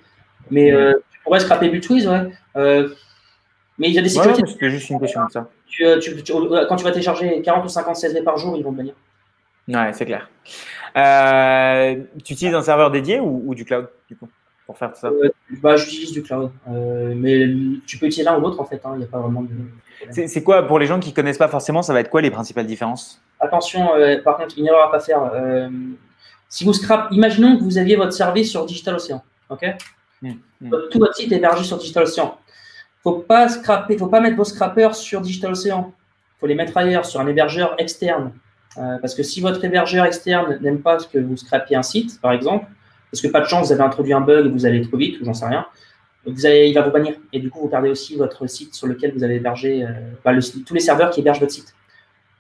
Mais tu pourrais scraper Bitwiz, ouais. mais il y a des sécurités. Ouais, c'était juste une question ça. quand tu vas télécharger 40 ou 50 CSV par jour, ils vont venir. Ouais, c'est clair. Euh, tu utilises un serveur dédié ou, du cloud du coup pour faire ça? Euh, bah, J'utilise du cloud, euh, mais tu peux utiliser l'un ou l'autre en fait. Hein, il n'y a pas vraiment de. C'est quoi pour les gens qui ne connaissent pas forcément Ça va être quoi les principales différences? Attention, par contre, une erreur à pas faire. si vous scrap, imaginons que vous aviez votre service sur Digital Ocean, ok? Mmh, mmh. Tout votre site est hébergé sur Digital Ocean. Faut pas scraper, faut pas mettre vos scrappers sur Digital Ocean. Faut les mettre ailleurs, sur un hébergeur externe. Euh, parce que si votre hébergeur externe n'aime pas ce que vous scrapiez un site, par exemple, parce que pas de chance, vous avez introduit un bug, vous allez trop vite, ou j'en sais rien, vous allez, il va vous bannir. Et du coup, vous perdez aussi votre site sur lequel vous avez hébergé, euh, bah, tous les serveurs qui hébergent votre site.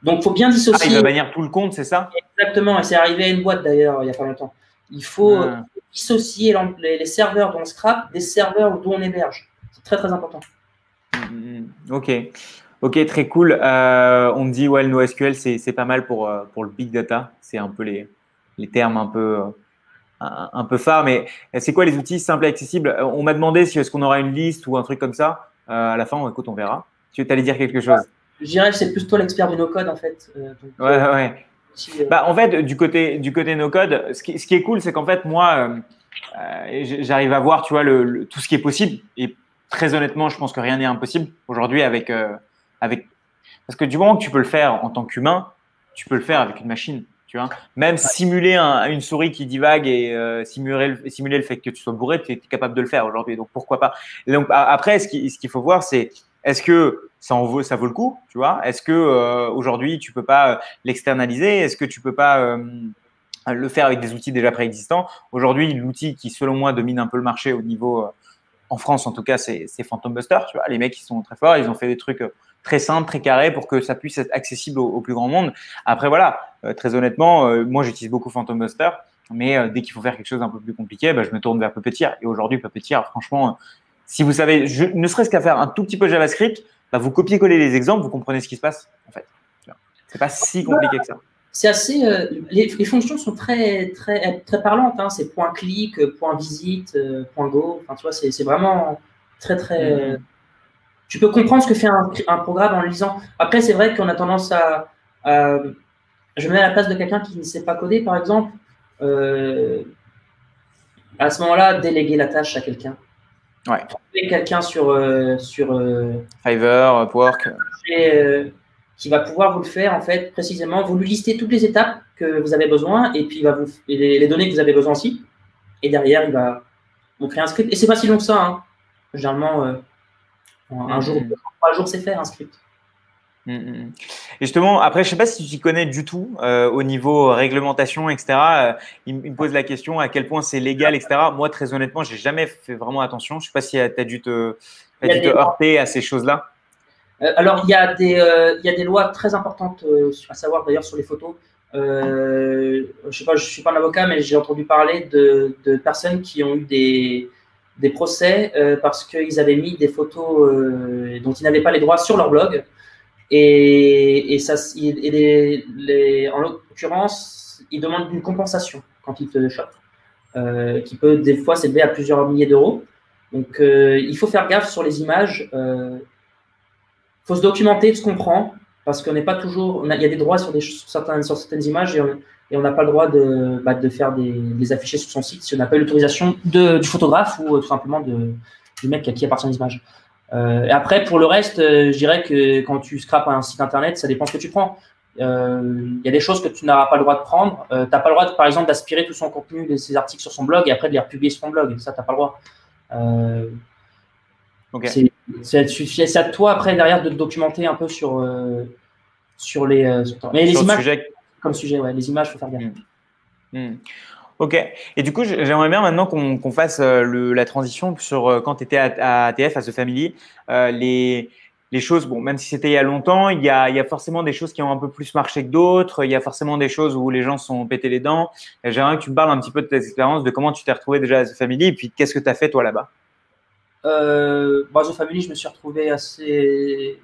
Donc, il faut bien dissocier. Ah, il va bannir tout le compte, c'est ça? Exactement, et c'est arrivé à une boîte d'ailleurs, il n'y a pas longtemps. Il faut ah. Dissocier les, serveurs dont on scrape des serveurs dont on héberge. C'est très, très important. Mm, mm, mm. Ok. Ok, très cool. Euh, on me dit, ouais, le NoSQL, c'est pas mal pour, euh, pour le big data. C'est un peu les, les termes un peu, euh, un, peu phares. Mais c'est quoi les outils simples et accessibles? On m'a demandé si est-ce qu'on aura une liste ou un truc comme ça. à la fin, écoute, on verra. Tu allais dire quelque chose? Je dirais c'est plus toi l'expert du no-code, en fait. ouais, ouais. Bah, en fait, du côté, du côté no-code, ce qui, ce qui est cool, c'est qu'en fait, moi, j'arrive à voir, tu vois, le, tout ce qui est possible. Et très honnêtement, je pense que rien n'est impossible aujourd'hui avec avec. Parce que du moment que tu peux le faire en tant qu'humain, tu peux le faire avec une machine. Tu vois Même simuler une souris qui divague et euh, simuler, le, simuler le fait que tu sois bourré, tu es, capable de le faire aujourd'hui. Donc pourquoi pas donc, Après, ce qu'il faut voir, c'est est-ce que ça, en vaut, ça vaut le coup tu vois? Est-ce que euh, aujourd'hui, tu peux pas euh, l'externaliser? Est-ce que tu peux pas le faire avec des outils déjà préexistants? Aujourd'hui, l'outil qui, selon moi, domine un peu le marché au niveau en France en tout cas, c'est Phantom Buster. Tu vois, les mecs, ils sont très forts. Ils ont fait des trucs très simple, très carré pour que ça puisse être accessible au, plus grand monde. Après, voilà, euh, très honnêtement, euh, moi, j'utilise beaucoup Phantom Buster, mais euh, dès qu'il faut faire quelque chose d'un peu plus compliqué, bah, je me tourne vers Puppeteer. Et aujourd'hui, Puppeteer, franchement, si vous savez, ne serait-ce qu'à faire un tout petit peu JavaScript, bah, vous copiez-coller les exemples, vous comprenez ce qui se passe, en fait. C'est pas si compliqué que ça. C'est assez. les, fonctions sont très, très, très parlantes. Hein. C'est point clic, point visite, point go. Enfin, tu vois, c'est vraiment très, très. Mm-hmm tu peux comprendre ce que fait un, programme en le lisant. Après, c'est vrai qu'on a tendance à, Je me mets à la place de quelqu'un qui ne sait pas coder, par exemple. Euh, à ce moment-là, déléguer la tâche à quelqu'un. Ouais. quelqu'un sur. Euh, sur euh, Fiverr, Upwork. qui va pouvoir vous le faire, en fait, précisément. Vous lui listez toutes les étapes que vous avez besoin et puis il va vous. les, données que vous avez besoin aussi. Et derrière, il va vous créer un script. Et c'est pas si long que ça. Hein. Généralement un jour, mm. trois jours, c'est faire un script. Mm, mm, Et justement, après, je ne sais pas si tu connais du tout euh, au niveau réglementation, etc. Euh, il, me pose la question à quel point c'est légal, etc. Moi, très honnêtement, j'ai jamais fait vraiment attention. Je ne sais pas si tu as dû te, heurter à ces choses-là. Euh, alors, il y, a des, il y a des lois très importantes, à savoir d'ailleurs sur les photos. je sais pas, je suis pas un avocat, mais j'ai entendu parler de, de, personnes qui ont eu des, des procès euh, parce qu'ils avaient mis des photos euh, dont ils n'avaient pas les droits sur leur blog. Et, ça, les, en l'occurrence, ils demandent une compensation quand ils te chopent, euh, qui peut des fois s'élever à plusieurs milliers d'euros. Donc, il faut faire gaffe sur les images. Il faut se documenter qu'on prend parce qu'on n'est pas toujours. il y a des droits sur, certaines, images et on, n'a pas le droit de, bah, de faire des, des, afficher sur son site si on n'a pas l'autorisation du photographe ou euh, tout simplement du mec à qui appartient l'image. Euh, et après, pour le reste, euh, je dirais que quand tu scrapes un site internet, ça dépend ce que tu prends. Il y a des choses que tu n'auras pas le droit de prendre. tu n'as pas le droit, par exemple, d'aspirer tout son contenu de ses articles sur son blog et après de les republier sur ton blog. Ça, tu n'as pas le droit. C'est à toi, après, derrière, de te documenter un peu sur, sur les. mais les images comme sujet, ouais. Les images, il faut faire gaffe. Hmm. Hmm. Ok. Et du coup, j'aimerais bien maintenant qu'on fasse euh, la transition sur euh, quand tu étais à, ATF, à The Family, euh, les, choses, bon, même si c'était il y a longtemps, il y a, forcément des choses qui ont un peu plus marché que d'autres. Il y a forcément des choses où les gens sont pété les dents. J'aimerais que tu me parles un petit peu de tes expériences, de comment tu t'es retrouvé déjà à The Family et puis qu'est-ce que tu as fait toi là-bas? Euh, The Family, je me suis retrouvé assez.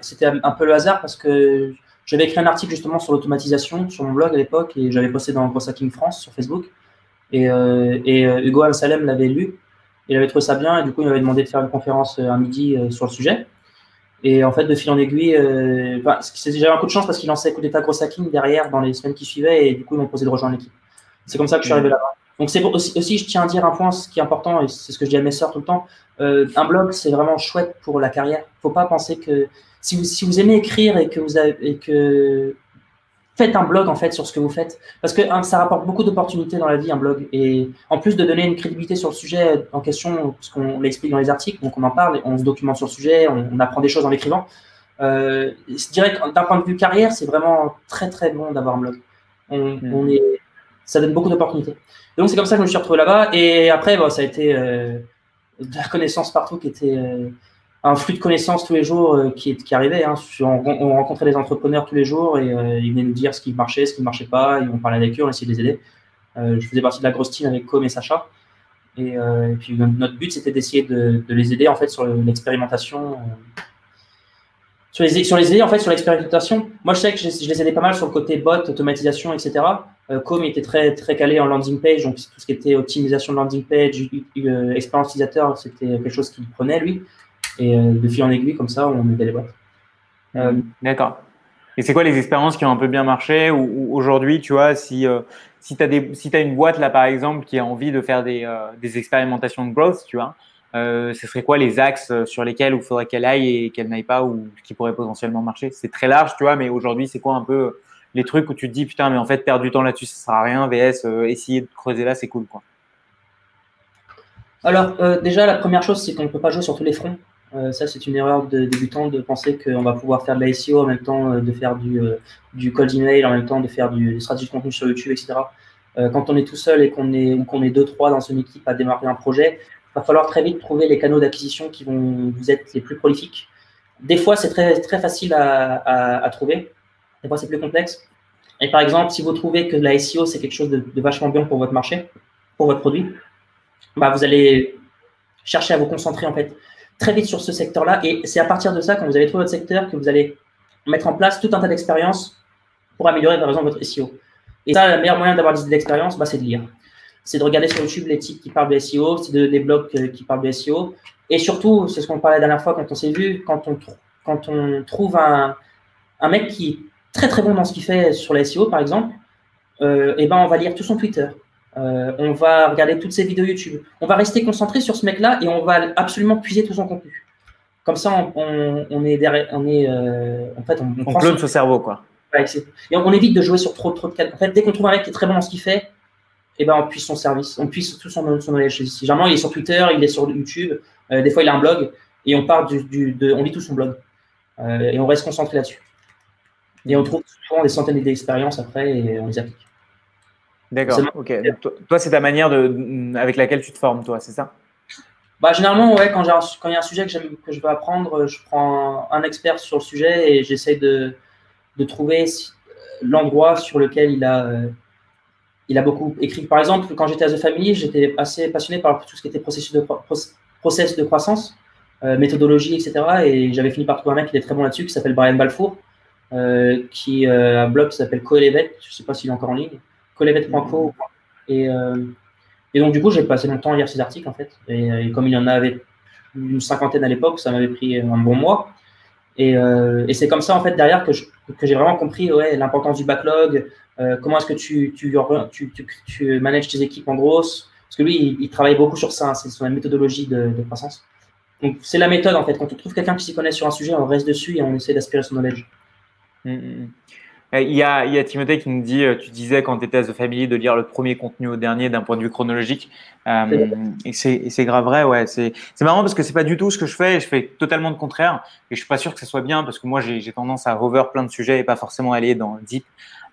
C'était un peu le hasard parce que j'avais écrit un article justement sur l'automatisation sur mon blog à l'époque et j'avais posté dans Gross Hacking France sur Facebook. Et, euh, euh, Hugo Amsalem l'avait lu. Il avait trouvé ça bien et du coup, il m'avait demandé de faire une conférence un midi sur le sujet. Et en fait, de fil en aiguille, euh, j'avais un coup de chance parce qu'il lançait coup d'état gros hacking derrière dans les semaines qui suivaient et du coup, ils m'ont posé de rejoindre l'équipe. C'est comme ça que je suis arrivé là-bas. Donc, c'est aussi, je tiens à dire un point ce qui est important et c'est ce que je dis à mes sœurs tout le temps. Euh, un blog, c'est vraiment chouette pour la carrière. Faut pas penser que si vous, si vous aimez écrire et que vous avez, et que faites un blog en fait sur ce que vous faites. Parce que hein, ça rapporte beaucoup d'opportunités dans la vie un blog. Et en plus de donner une crédibilité sur le sujet en question parce qu'on l'explique dans les articles donc on en parle on se documente sur le sujet on, apprend des choses en l'écrivant euh, je dirais que d'un point de vue carrière c'est vraiment très très bon d'avoir un blog. On, mm. est ça donne beaucoup d'opportunités. Donc c'est comme ça que je me suis retrouvé là-bas. Et après bon, ça a été euh, de la connaissance partout qui était euh, un flux de connaissances tous les jours euh, qui, arrivait. Hein. On, rencontrait des entrepreneurs tous les jours et euh, ils venaient nous dire ce qui marchait, ce qui ne marchait pas. Et on parlait avec eux, on essayait de les aider. Euh, je faisais partie de la grosse team avec Com et Sacha. Et, puis notre but, c'était d'essayer de, les aider en fait sur l'expérimentation. sur les, les aider en fait sur l'expérimentation. Moi, je sais que je, les aidais pas mal sur le côté bot, automatisation, etc. Com était très très calé en landing page, donc tout ce qui était optimisation de landing page, expérience utilisateur, c'était quelque chose qu'il prenait lui. Et euh, de fil en aiguille, comme ça, on aidait les boîtes. Euh, D'accord. Et c'est quoi les expériences qui ont un peu bien marché ou, aujourd'hui, tu vois, si, euh, si tu as, si as une boîte là, par exemple, qui a envie de faire des, des expérimentations de growth, tu vois, ce serait quoi les axes sur lesquels il faudrait qu'elle aille et qu'elle n'aille pas ou qui pourrait potentiellement marcher? C'est très large, tu vois, mais aujourd'hui, c'est quoi un peu les trucs où tu te dis, putain, mais en fait, perdre du temps là-dessus, ça ne sert à rien, VS, essayer de creuser là, c'est cool, quoi. Alors, déjà, la première chose, c'est qu'on ne peut pas jouer sur tous les fronts. Euh, ça, c'est une erreur de débutant de penser qu'on va pouvoir faire de la SEO en même temps euh, de faire du, euh, du cold email, en même temps de faire du, des stratégies de contenu sur YouTube, etc. quand on est tout seul et qu'on est, qu'on est deux, trois dans une équipe à démarrer un projet, il va falloir très vite trouver les canaux d'acquisition qui vont vous être les plus prolifiques. Des fois, c'est très, très facile à, à, trouver. Des fois, c'est plus complexe. Et par exemple, si vous trouvez que la SEO, c'est quelque chose de, de, vachement bien pour votre marché, pour votre produit, bah, vous allez chercher à vous concentrer en fait très vite sur ce secteur-là. Et c'est à partir de ça, quand vous avez trouvé votre secteur, que vous allez mettre en place tout un tas d'expériences pour améliorer, par exemple, votre SEO. Et ça, le meilleur moyen d'avoir des idées d'expérience, bah, c'est de lire. C'est de regarder sur YouTube les types qui parlent de SEO, c'est de, des blogs euh, qui parlent de SEO. Et surtout, c'est ce qu'on parlait la dernière fois quand on s'est vu, quand on, trouve un, mec qui est très très bon dans ce qu'il fait sur la SEO, par exemple, euh, et ben on va lire tout son Twitter, euh, on va regarder toutes ses vidéos YouTube. On va rester concentré sur ce mec-là et on va absolument puiser tout son contenu. Comme ça, on, est derrière, on est, euh, en fait, on, on, on clone son cerveau, quoi. et on, évite de jouer sur trop, trop de cas. En fait, dès qu'on trouve un mec qui est très bon dans ce qu'il fait, eh ben, on puise son service, on puise tout son, son knowledge. Généralement, il est sur Twitter, il est sur YouTube, euh, des fois, il a un blog et on part du, de, on lit tout son blog et on reste concentré là-dessus. Et on trouve souvent des centaines d'expériences après et on les applique. D'accord. Ok. toi, c'est ta manière de, avec laquelle tu te formes, toi, c'est ça? Bah, généralement, ouais, quand, il y a un sujet que, que je veux apprendre, je prends un expert sur le sujet et j'essaie de, de, trouver l'endroit sur lequel il a, euh, il a beaucoup écrit. Par exemple, quand j'étais à The Family, j'étais assez passionné par tout ce qui était processus de, process de croissance, euh, méthodologie, etc. Et j'avais fini par trouver un mec qui était très bon là-dessus, qui s'appelle Brian Balfour, euh, qui a un blog qui s'appelle Coelevate. Je ne sais pas s'il est encore en ligne collevet.co. Et, euh, et donc, du coup, j'ai passé mon temps à lire ces articles, en fait. Et, comme il y en avait une cinquantaine à l'époque, ça m'avait pris un bon mois. Et, euh, et c'est comme ça, en fait, derrière que, que j'ai vraiment compris ouais, l'importance du backlog, euh, comment est-ce que tu, tu, tu, tu, manages tes équipes en grosse. Parce que lui, il, travaille beaucoup sur ça, c'est son méthodologie de, croissance. Donc, c'est la méthode, en fait. Quand on trouve quelqu'un qui s'y connaît sur un sujet, on reste dessus et on essaie d'aspirer son knowledge. Mmh. Euh, il y, a, il y a Timothée qui nous dit, euh, tu disais quand tu étais à The Family de lire le premier contenu au dernier d'un point de vue chronologique. Euh, et c'est grave vrai, ouais. C'est marrant parce que c'est pas du tout ce que je fais. Je fais totalement le contraire. Et je suis pas sûr que ce soit bien parce que moi, j'ai tendance à hover plein de sujets et pas forcément aller dans le deep.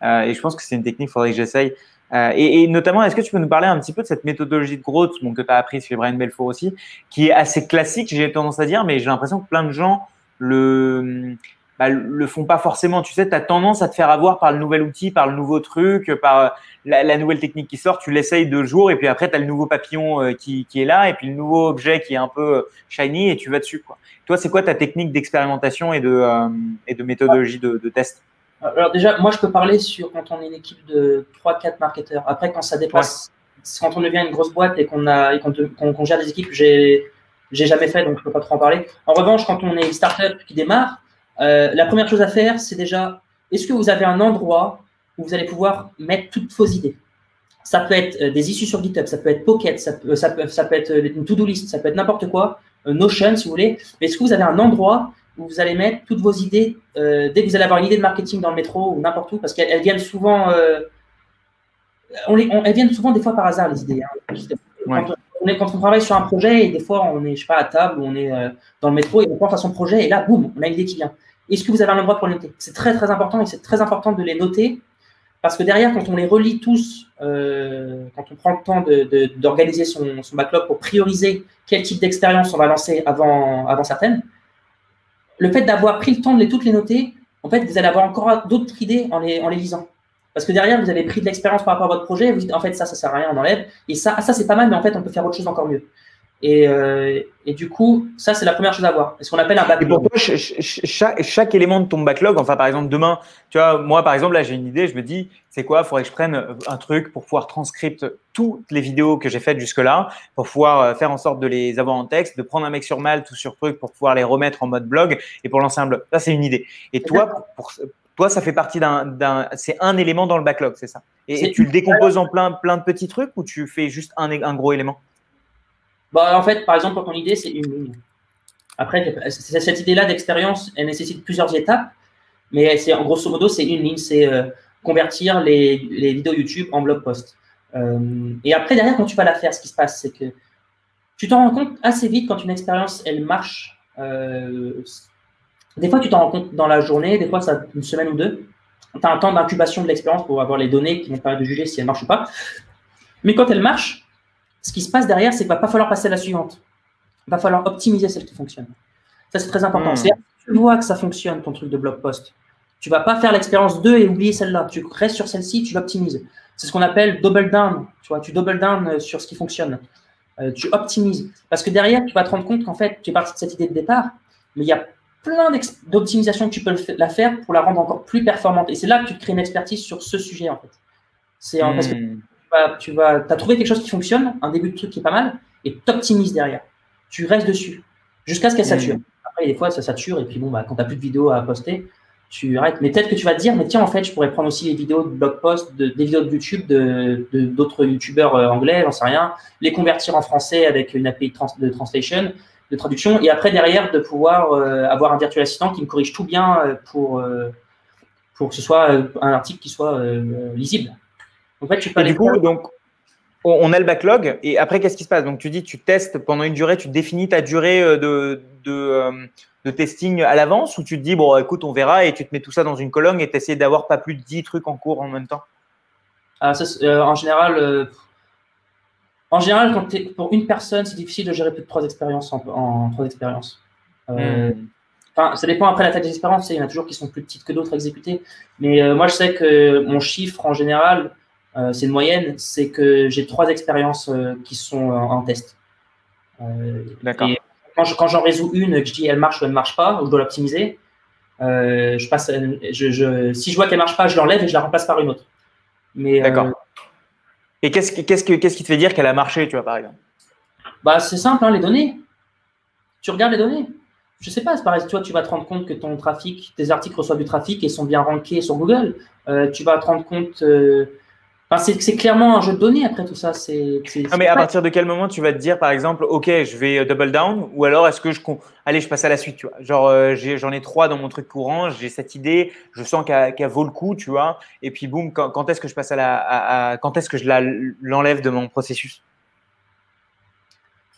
Euh, et je pense que c'est une technique, il faudrait que j'essaye. Euh, et, notamment, est-ce que tu peux nous parler un petit peu de cette méthodologie de growth que tu as appris chez Brian Belfort aussi, qui est assez classique, j'ai tendance à dire, mais j'ai l'impression que plein de gens le, bah, le font pas forcément. Tu sais, tu as tendance à te faire avoir par le nouvel outil, par le nouveau truc, par la, nouvelle technique qui sort. Tu l'essayes deux jours et puis après, tu as le nouveau papillon euh, qui, qui, est là et puis le nouveau objet qui est un peu euh, shiny et tu vas dessus. Quoi. Toi, c'est quoi ta technique d'expérimentation et, de euh, et de méthodologie de, de, test? Alors déjà, moi, je peux parler sur quand on est une équipe de 3-4 marketeurs. Après, quand ça dépasse, quand on devient une grosse boîte et qu'on qu'on gère des équipes, j'ai j'ai jamais fait, donc je peux pas trop en parler. En revanche, quand on est une startup qui démarre, euh, la première chose à faire, c'est déjà, est-ce que vous avez un endroit où vous allez pouvoir mettre toutes vos idées? Ça peut être euh, des issues sur GitHub, ça peut être Pocket, ça peut, ça peut, ça peut être une to-do list, ça peut être n'importe quoi, Notion si vous voulez. Mais est-ce que vous avez un endroit où vous allez mettre toutes vos idées euh, dès que vous allez avoir une idée de marketing dans le métro ou n'importe où? Parce qu'elles viennent souvent, on les, elles viennent souvent des fois par hasard les idées. Hein. Quand on travaille sur un projet et des fois on est, je sais pas, à table ou on est dans le métro et on pense à son projet et là, boum, on a une idée qui vient. Est-ce que vous avez un endroit pour les noter? C'est très très important et c'est très important de les noter parce que derrière, quand on les relit tous, euh, quand on prend le temps d'organiser son, backlog pour prioriser quel type d'expérience on va lancer avant, avant certaines, le fait d'avoir pris le temps de les toutes les noter, en fait, vous allez avoir encore d'autres idées en les, en les lisant. Parce que derrière, vous avez pris de l'expérience par rapport à votre projet, et vous dites, en fait, ça, ça sert à rien, on enlève. Et ça, ça c'est pas mal, mais en fait, on peut faire autre chose encore mieux. Et, euh, et, du coup, ça, c'est la première chose à voir. Ce qu'on appelle un backlog. Et pour toi, chaque, chaque, élément de ton backlog, enfin, par exemple, demain, tu vois, moi, par exemple, là, j'ai une idée, je me dis, c'est quoi Il faudrait que je prenne un truc pour pouvoir transcripte toutes les vidéos que j'ai faites jusque-là, pour pouvoir euh, faire en sorte de les avoir en texte, de prendre un mec sur Malte ou sur truc pour pouvoir les remettre en mode blog et pour lancer un blog. Ça, c'est une idée. Et toi, pour, toi, ça fait partie d'un, c'est un élément dans le backlog, c'est ça? Et, tu le décomposes en plein, plein de petits trucs ou tu fais juste un, un gros élément? Bah, en fait, par exemple, pour ton idée, c'est une ligne. Après, cette idée-là d'expérience, elle nécessite plusieurs étapes, mais c'est en grosso modo, c'est une ligne, c'est euh, convertir les, vidéos YouTube en blog post. Euh, et après, derrière, quand tu vas la faire, ce qui se passe, c'est que tu t'en rends compte assez vite quand une expérience, elle marche. Euh, des fois, tu t'en rends compte dans la journée, des fois, ça une semaine ou deux. Tu as un temps d'incubation de l'expérience pour avoir les données qui vont permettre de juger si elle marche ou pas. Mais quand elle marche, ce qui se passe derrière, c'est qu'il va pas falloir passer à la suivante. Il va falloir optimiser celle qui fonctionne. Ça, c'est très important. Hmm. Tu vois que ça fonctionne, ton truc de blog post. Tu vas pas faire l'expérience 2 et oublier celle-là. Tu restes sur celle-ci, tu l'optimises. C'est ce qu'on appelle double down. Tu vois, tu double down euh, sur ce qui fonctionne. Euh, tu optimises. Parce que derrière, tu vas te rendre compte qu'en fait, tu es parti de cette idée de départ, mais il y a plein d'optimisations que tu peux la faire pour la rendre encore plus performante. Et c'est là que tu crées une expertise sur ce sujet, en fait. C'est parce que hmm tu vas, as trouvé quelque chose qui fonctionne, un début de truc qui est pas mal, et t'optimises derrière. Tu restes dessus jusqu'à ce qu'elle sature. Après, des fois, ça sature, et puis bon, bah, quand tu n'as plus de vidéos à poster, tu arrêtes. Mais peut-être que tu vas te dire, mais tiens, en fait, je pourrais prendre aussi les vidéos de blog post, des vidéos de YouTube de d'autres youtubeurs euh, anglais, j'en sais rien, les convertir en français avec une API de translation, de traduction, et après, derrière, de pouvoir euh, avoir un virtual assistant qui me corrige tout bien euh, pour, pour que ce soit un article qui soit lisible. En fait, tu peux et du coup, donc, on a le backlog et après, qu'est-ce qui se passe? Donc, tu dis, tu testes pendant une durée, tu définis ta durée euh, de, euh, de, testing à l'avance ou tu te dis, bon, écoute, on verra et tu te mets tout ça dans une colonne et tu essaies d'avoir pas plus de 10 trucs en cours en même temps? Ah, euh, En général, en général quand pour une personne, c'est difficile de gérer plus de trois expériences en, trois expériences. Hmm. Enfin, ça dépend après la taille des expériences. Il y en a toujours qui sont plus petites que d'autres à exécuter. Mais moi, je sais que mon chiffre en général, euh, c'est une moyenne, c'est que j'ai trois expériences euh, qui sont en, test. Euh, D'accord. Quand, j'en résous une, que je dis elle marche ou elle ne marche pas, ou je dois l'optimiser, je passe, je, si je vois qu'elle ne marche pas, je l'enlève et je la remplace par une autre. Mais, D'accord. Et qu'est-ce, qui te fait dire qu'elle a marché, tu vois, par exemple? Bah, C'est simple, hein, les données. Tu regardes les données. Je sais pas, c'est pareil, toi, tu vas te rendre compte que ton trafic, tes articles reçoivent du trafic et sont bien rankés sur Google. tu vas te rendre compte c'est clairement un jeu de données après tout ça. C'est. mais à partir de quel moment tu vas te dire, par exemple, ok, je vais euh, double down, ou alors est-ce que je, allez, je passe à la suite, tu vois. Genre, euh, j'en ai, trois dans mon truc courant, j'ai cette idée, je sens qu'elle vaut le coup, tu vois. Et puis boum, quand, est-ce que je passe à la, quand est-ce que je l'enlève de mon processus?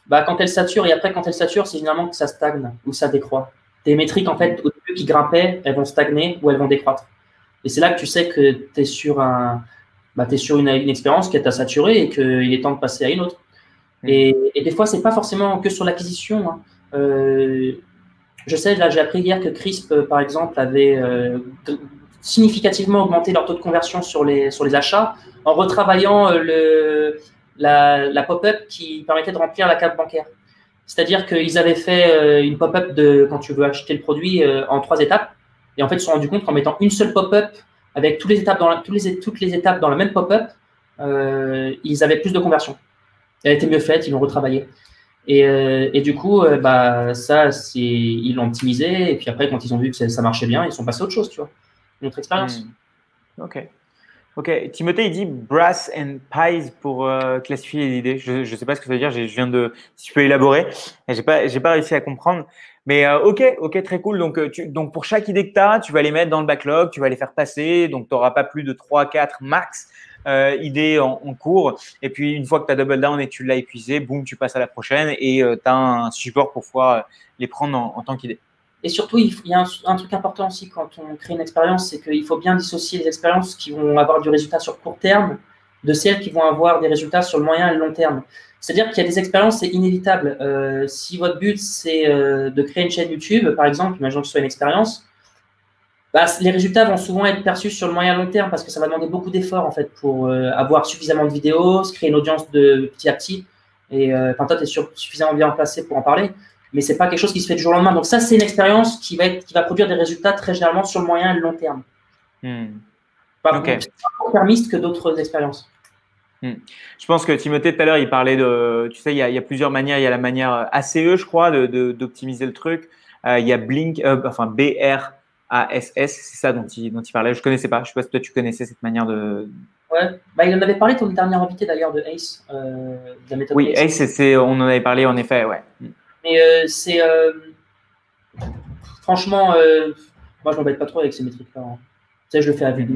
Bah, quand elle sature et après quand elle sature, c'est généralement que ça stagne ou ça décroît. Tes métriques en fait au début qui grimpaient, elles vont stagner ou elles vont décroître. Et c'est là que tu sais que tu es sur un bah, tu es sur une, une expérience qui est à saturer et qu'il est temps de passer à une autre. Mm. Et, des fois, c'est pas forcément que sur l'acquisition. Hein. Euh, je sais, là, j'ai appris hier que Crisp, par exemple, avait euh, significativement augmenté leur taux de conversion sur les, sur les achats en retravaillant euh, le, la, la pop-up qui permettait de remplir la carte bancaire. C'est-à-dire qu'ils avaient fait une pop-up de quand tu veux acheter le produit en trois étapes. Et en fait, ils se sont rendus compte qu'en mettant une seule pop-up avec toutes les étapes dans toutes, les, toutes les étapes dans la même pop-up, ils avaient plus de conversion elle été mieux faite, ils l'ont retravaillé. Et, euh, et, du coup, euh, bah, ça, ils l'ont optimisé. Et puis après, quand ils ont vu que ça, marchait bien, ils sont passés à autre chose, tu vois. Notre expérience. Hmm. Ok. Ok. Timothée, il dit brass and pies pour euh, classifier les idées. Je ne sais pas ce que ça veut dire. Je viens de, si tu peux élaborer. J'ai pas, pas réussi à comprendre. Mais ok, ok, très cool. Donc, donc pour chaque idée que tu as, tu vas les mettre dans le backlog, tu vas les faire passer. Donc, tu n'auras pas plus de 3, 4 max euh, idée en, cours. Et puis, une fois que tu as double down et tu l'as épuisé, boum, tu passes à la prochaine et euh, tu as un support pour pouvoir euh, les prendre en, tant qu'idée. Et surtout, il, y a un, truc important aussi quand on crée une expérience, c'est qu'il faut bien dissocier les expériences qui vont avoir du résultat sur court terme de celles qui vont avoir des résultats sur le moyen et le long terme. C'est-à-dire qu'il y a des expériences, c'est inévitable. si votre but, c'est de créer une chaîne YouTube, par exemple, imaginons que ce soit une expérience, bah, les résultats vont souvent être perçus sur le moyen long terme parce que ça va demander beaucoup d'efforts en fait pour euh, avoir suffisamment de vidéos, se créer une audience de petit à petit. Et euh, toi, tu es suffisamment bien placé pour en parler, mais c'est pas quelque chose qui se fait du jour au lendemain. Donc ça, c'est une expérience qui va être, qui va produire des résultats très généralement sur le moyen et le long terme. Hmm. Pas okay. plus que d'autres expériences. Hmm. Je pense que Timothée tout à l'heure, il parlait de, tu sais, il y, a, il y, a, plusieurs manières. Il y a la manière ACE, je crois, d'optimiser de, le truc. Euh, il y a Blink, enfin BR ASS, c'est ça dont il, dont il parlait. Je ne connaissais pas. Je ne sais pas si toi tu connaissais cette manière de. Ouais, bah, il en avait parlé ton dernier invité d'ailleurs de ACE, euh, de la méthode Oui, ACE, on en avait parlé en effet, ouais. Mais euh, c'est. Euh, franchement, euh, moi je m'embête pas trop avec ces métriques-là. Hein. Tu sais, je le fais à vue de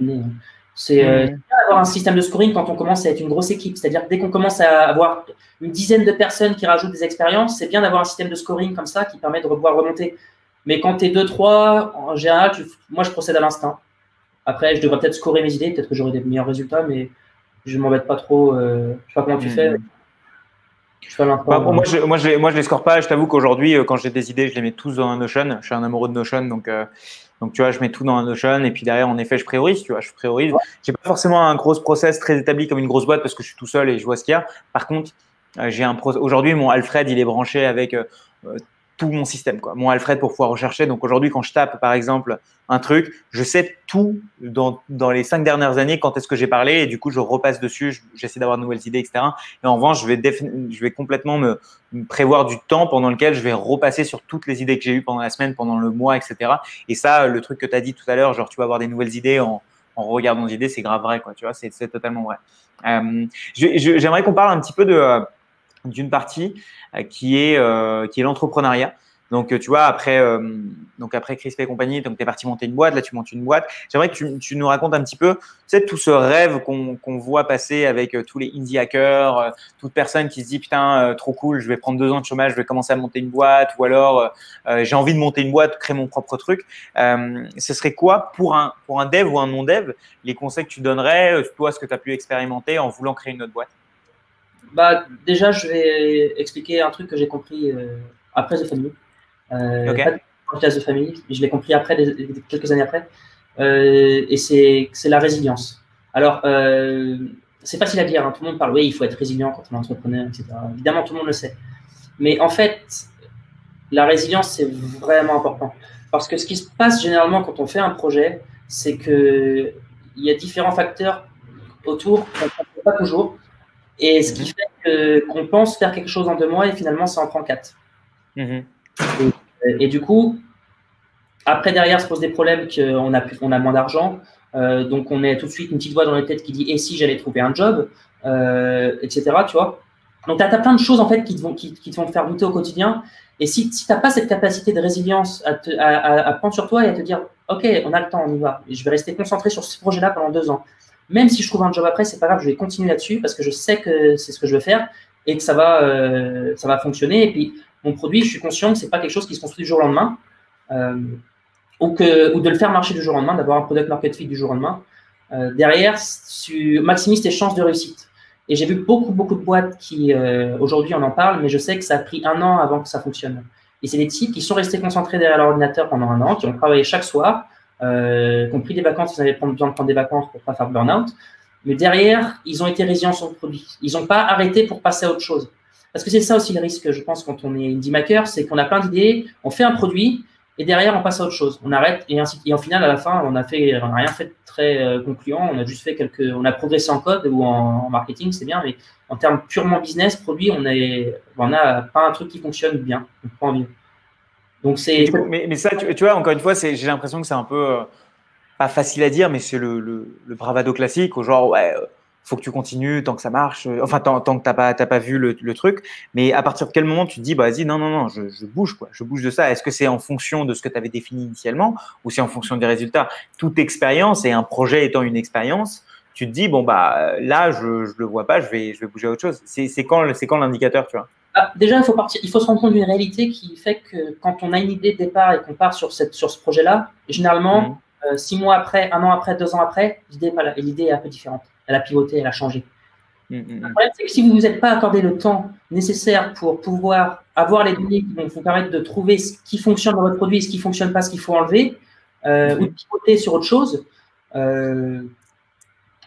Hein. C'est mmh. avoir un système de scoring quand on commence à être une grosse équipe. C'est-à-dire dès qu'on commence à avoir une dizaine de personnes qui rajoutent des expériences, c'est bien d'avoir un système de scoring comme ça qui permet de pouvoir remonter. Mais quand tu es 2-3, en général, moi, je procède à l'instinct. Après, je devrais peut-être scorer mes idées, peut-être que j'aurai des meilleurs résultats, mais je ne m'embête pas trop. Euh, je sais pas comment tu fais. Hmm. Je bah, moi, je, moi, je, moi, je les score pas. Je t'avoue qu'aujourd'hui, euh, quand j'ai des idées, je les mets tous dans un Notion. Je suis un amoureux de Notion, donc, euh, donc tu vois, je mets tout dans un Notion. Et puis derrière, en effet, je priorise. Tu vois, je priorise. J'ai pas forcément un gros process très établi comme une grosse boîte parce que je suis tout seul et je vois ce qu'il y a. Par contre, j'ai un aujourd'hui, mon Alfred, il est branché avec tout mon système, quoi. Mon Alfred pour pouvoir rechercher. Donc aujourd'hui, quand je tape, par exemple, un truc, je sais tout dans, dans les cinq dernières années quand est-ce que j'ai parlé et du coup, je repasse dessus, j'essaie d'avoir de nouvelles idées, etc. Et en revanche, je vais, je vais complètement me, prévoir du temps pendant lequel je vais repasser sur toutes les idées que j'ai eues pendant la semaine, pendant le mois, etc. Et ça, le truc que tu as dit tout à l'heure, genre tu vas avoir des nouvelles idées en, en regardant des idées, c'est grave vrai, quoi. Tu vois, c'est totalement vrai. Euh, J'aimerais qu'on parle un petit peu de euh, d'une partie euh, qui est, euh, qui est l'entrepreneuriat. Donc, tu vois, après, euh, donc après Crispé et compagnie, donc tu es parti monter une boîte, là tu montes une boîte. J'aimerais que tu, tu, nous racontes un petit peu, tu sais, tout ce rêve qu'on voit passer avec tous les indie hackers, toute personne qui se dit putain, trop cool, je vais prendre deux ans de chômage, je vais commencer à monter une boîte, ou alors j'ai envie de monter une boîte, créer mon propre truc. ce serait quoi pour un, pour un dev ou un non-dev, les conseils que tu donnerais, toi, ce que tu as pu expérimenter en voulant créer une autre boîte? Bah, déjà, je vais expliquer un truc que j'ai compris euh, après The Family. Euh, Pas The Family, je l'ai compris après, quelques années après. Euh, et c'est la résilience. Alors, euh, c'est facile à dire, hein. tout le monde parle, oui, il faut être résilient quand on est entrepreneur, etc. Évidemment, tout le monde le sait. Mais en fait, la résilience, c'est vraiment important. Parce que ce qui se passe généralement quand on fait un projet, c'est qu'il y a différents facteurs autour qu'on ne comprend pas toujours. Et ce qui fait qu'on pense faire quelque chose en deux mois et finalement ça en prend quatre. Mhm. Et, du coup, après derrière se posent des problèmes qu'on a, on a moins d'argent. Euh, donc on est tout de suite une petite voix dans la tête qui dit et si j'allais trouver un job, euh, etc. Tu vois donc tu as, plein de choses en fait qui te, vont, qui, te vont faire douter au quotidien. Et si, si tu n'as pas cette capacité de résilience à, te, à, prendre sur toi et à te dire ok on a le temps, on y va, et je vais rester concentré sur ce projet-là pendant deux ans. Même si je trouve un job après, c'est pas grave, je vais continuer là-dessus parce que je sais que c'est ce que je veux faire et que ça va, euh, ça va fonctionner. Et puis, mon produit, je suis conscient que c'est pas quelque chose qui se construit du jour au lendemain euh, ou, que, ou de le faire marcher du jour au lendemain, d'avoir un product market fit du jour au lendemain. euh, derrière, tu maximises tes chances de réussite. Et j'ai vu beaucoup, beaucoup de boîtes qui, aujourd'hui, on en parle, mais je sais que ça a pris un an avant que ça fonctionne. Et c'est des types qui sont restés concentrés derrière l'ordinateur pendant un an, qui ont travaillé chaque soir, euh, qui ont pris des vacances, ils avaient besoin de prendre des vacances pour pas faire burn-out. Mais derrière, ils ont été résilients sur le produit. Ils n'ont pas arrêté pour passer à autre chose. Parce que c'est ça aussi le risque, je pense, quand on est indie maker, c'est qu'on a plein d'idées, on fait un produit, et derrière, on passe à autre chose. On arrête, et, ainsi, et au final, à la fin, on n'a rien fait de très euh, concluant. On a juste fait quelques, on a progressé en code ou en, marketing, c'est bien, mais en termes purement business, produit, on n'a pas un truc qui fonctionne bien. On pas envie. Mais, ça, tu, vois, encore une fois, j'ai l'impression que c'est un peu euh, pas facile à dire, mais c'est le, bravado classique, au genre ouais, euh, faut que tu continues tant que ça marche, euh, enfin tant, que t'as pas pas vu le, truc. Mais à partir de quel moment tu te dis bah vas-y non non non je, bouge quoi, je bouge de ça. Est-ce que c'est en fonction de ce que tu avais défini initialement ou c'est en fonction des résultats? Toute expérience et un projet étant une expérience, tu te dis bon bah là je je le vois pas, je vais bouger à autre chose. C'est quand l'indicateur tu vois? Ah, déjà, il faut, partir, il faut se rendre compte d'une réalité qui fait que quand on a une idée de départ et qu'on part sur, cette, sur ce projet-là, généralement, mmh. euh, six mois après, un an après, deux ans après, l'idée est un peu différente elle a pivoté, elle a changé. Mm, mm, mm. Le problème, c'est que si vous ne vous êtes pas accordé le temps nécessaire pour pouvoir avoir les données qui vont vous permettre de trouver ce qui fonctionne dans votre produit, ce qui ne fonctionne pas, ce qu'il faut enlever, euh, ou de pivoter sur autre chose, euh,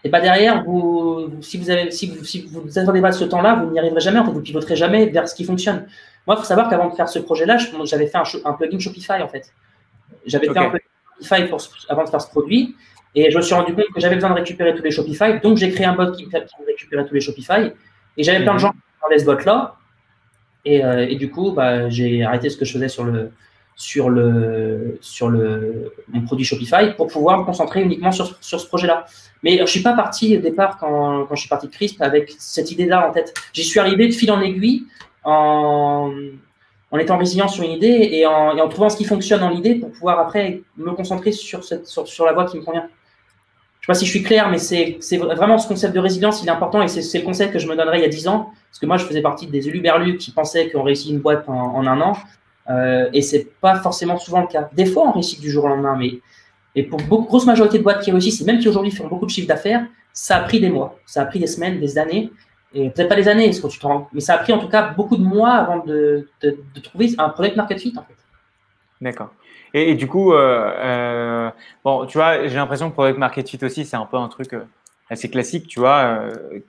et pas derrière, vous, si vous avez, si vous, si vous attendez pas ce temps-là, vous n'y arriverez jamais. En fait, vous pivoterez jamais vers ce qui fonctionne. Moi, il faut savoir qu'avant de faire ce projet-là, j'avais fait un, plugin Shopify en fait. J'avais fait un plugin Shopify pour, avant de faire ce produit. Et je me suis rendu compte que j'avais besoin de récupérer tous les Shopify. Donc, j'ai créé un bot qui me récupérer tous les Shopify. Et j'avais plein de mhm. gens qui parlaient ce bot-là. Et, euh, et, du coup, bah, j'ai arrêté ce que je faisais sur le, sur le, sur le, mon produit Shopify pour pouvoir me concentrer uniquement sur, sur ce projet-là. Mais je ne suis pas parti au départ, quand, quand je suis parti de Crisp, avec cette idée-là en tête. J'y suis arrivé de fil en aiguille en, en étant résilient sur une idée et en, et en trouvant ce qui fonctionne dans l'idée pour pouvoir après me concentrer sur, cette, sur, sur la voie qui me convient sais pas si je suis clair, mais c'est vraiment ce concept de résilience, il est important et c'est le concept que je me donnerais il y a 10 ans. Parce que moi, je faisais partie des berlus qui pensaient qu'on réussit une boîte en, un an. Euh, et c'est pas forcément souvent le cas. Des fois, on réussit du jour au lendemain, mais et pour beaucoup, grosse majorité de boîtes qui réussissent, et même qui aujourd'hui font beaucoup de chiffre d'affaires, ça a pris des mois, ça a pris des semaines, des années, et peut-être pas des années, ce que tu te rends, mais ça a pris en tout cas beaucoup de mois avant de, de, trouver un product market fit. D'accord. Et, du coup, euh, euh, bon, tu vois, j'ai l'impression que Product Market Fit aussi, c'est un peu un truc euh, assez classique, tu vois,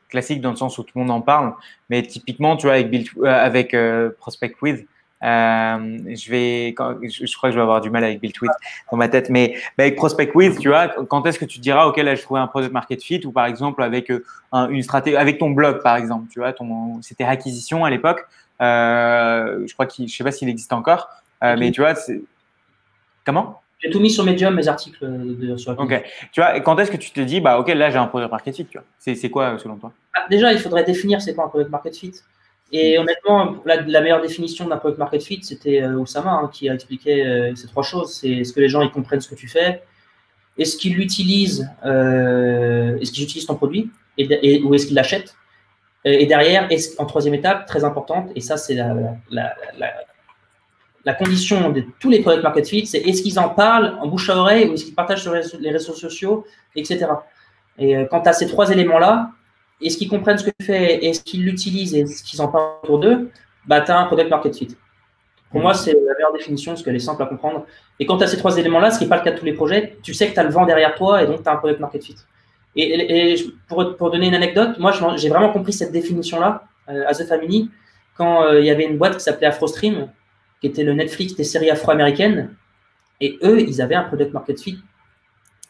classique dans le sens où tout le monde en parle, mais typiquement, tu vois, avec, Build, avec Prospect With, je vais, je, crois que je vais avoir du mal avec Build With dans ma tête, mais, avec Prospect With, tu vois, quand est-ce que tu diras, ok, là, je trouvais un product market fit, ou par exemple avec une stratégie, avec ton blog, par exemple, tu vois, ton, c'était acquisition à l'époque, je crois qu'il, je sais pas s'il existe encore, mais tu vois, c'est, Comment? J'ai tout mis sur Medium, mes articles de, sur Ok. Tu vois, quand est-ce que tu te dis, bah, ok, là, j'ai un product market fit, tu vois? C'est quoi, selon toi? Ah, Déjà, il faudrait définir c'est quoi un product market fit. Et mm. honnêtement, la, la, meilleure définition d'un product market fit, c'était euh, Oussama hein, qui a expliqué euh, ces trois choses. C'est est-ce que les gens ils comprennent ce que tu fais Est-ce qu'ils l'utilisent euh, Est-ce qu'ils utilisent ton produit et, Ou est-ce qu'ils l'achètent? Et derrière, en troisième étape, très importante, et ça c'est la, la, la condition de tous les product market fit, c'est est-ce qu'ils en parlent en bouche à oreille ou est-ce qu'ils partagent sur les réseaux sociaux, etc. Et euh, quant à ces trois éléments-là, est-ce qu'ils comprennent ce que tu fais, est-ce qu'ils l'utilisent et est-ce qu'ils en parlent autour d'eux, bah, tu as un product market fit. Pour moi, c'est la meilleure définition parce qu'elle est simple à comprendre. Et quant à ces trois éléments-là, ce qui n'est pas le cas de tous les projets, tu sais que tu as le vent derrière toi et donc tu as un product market fit. Et, pour, pour, donner une anecdote, moi, j'ai vraiment compris cette définition-là euh, à The Family quand euh, il y avait une boîte qui s'appelait AfroStream qui était le Netflix des séries afro-américaines. Et eux, ils avaient un product market fit.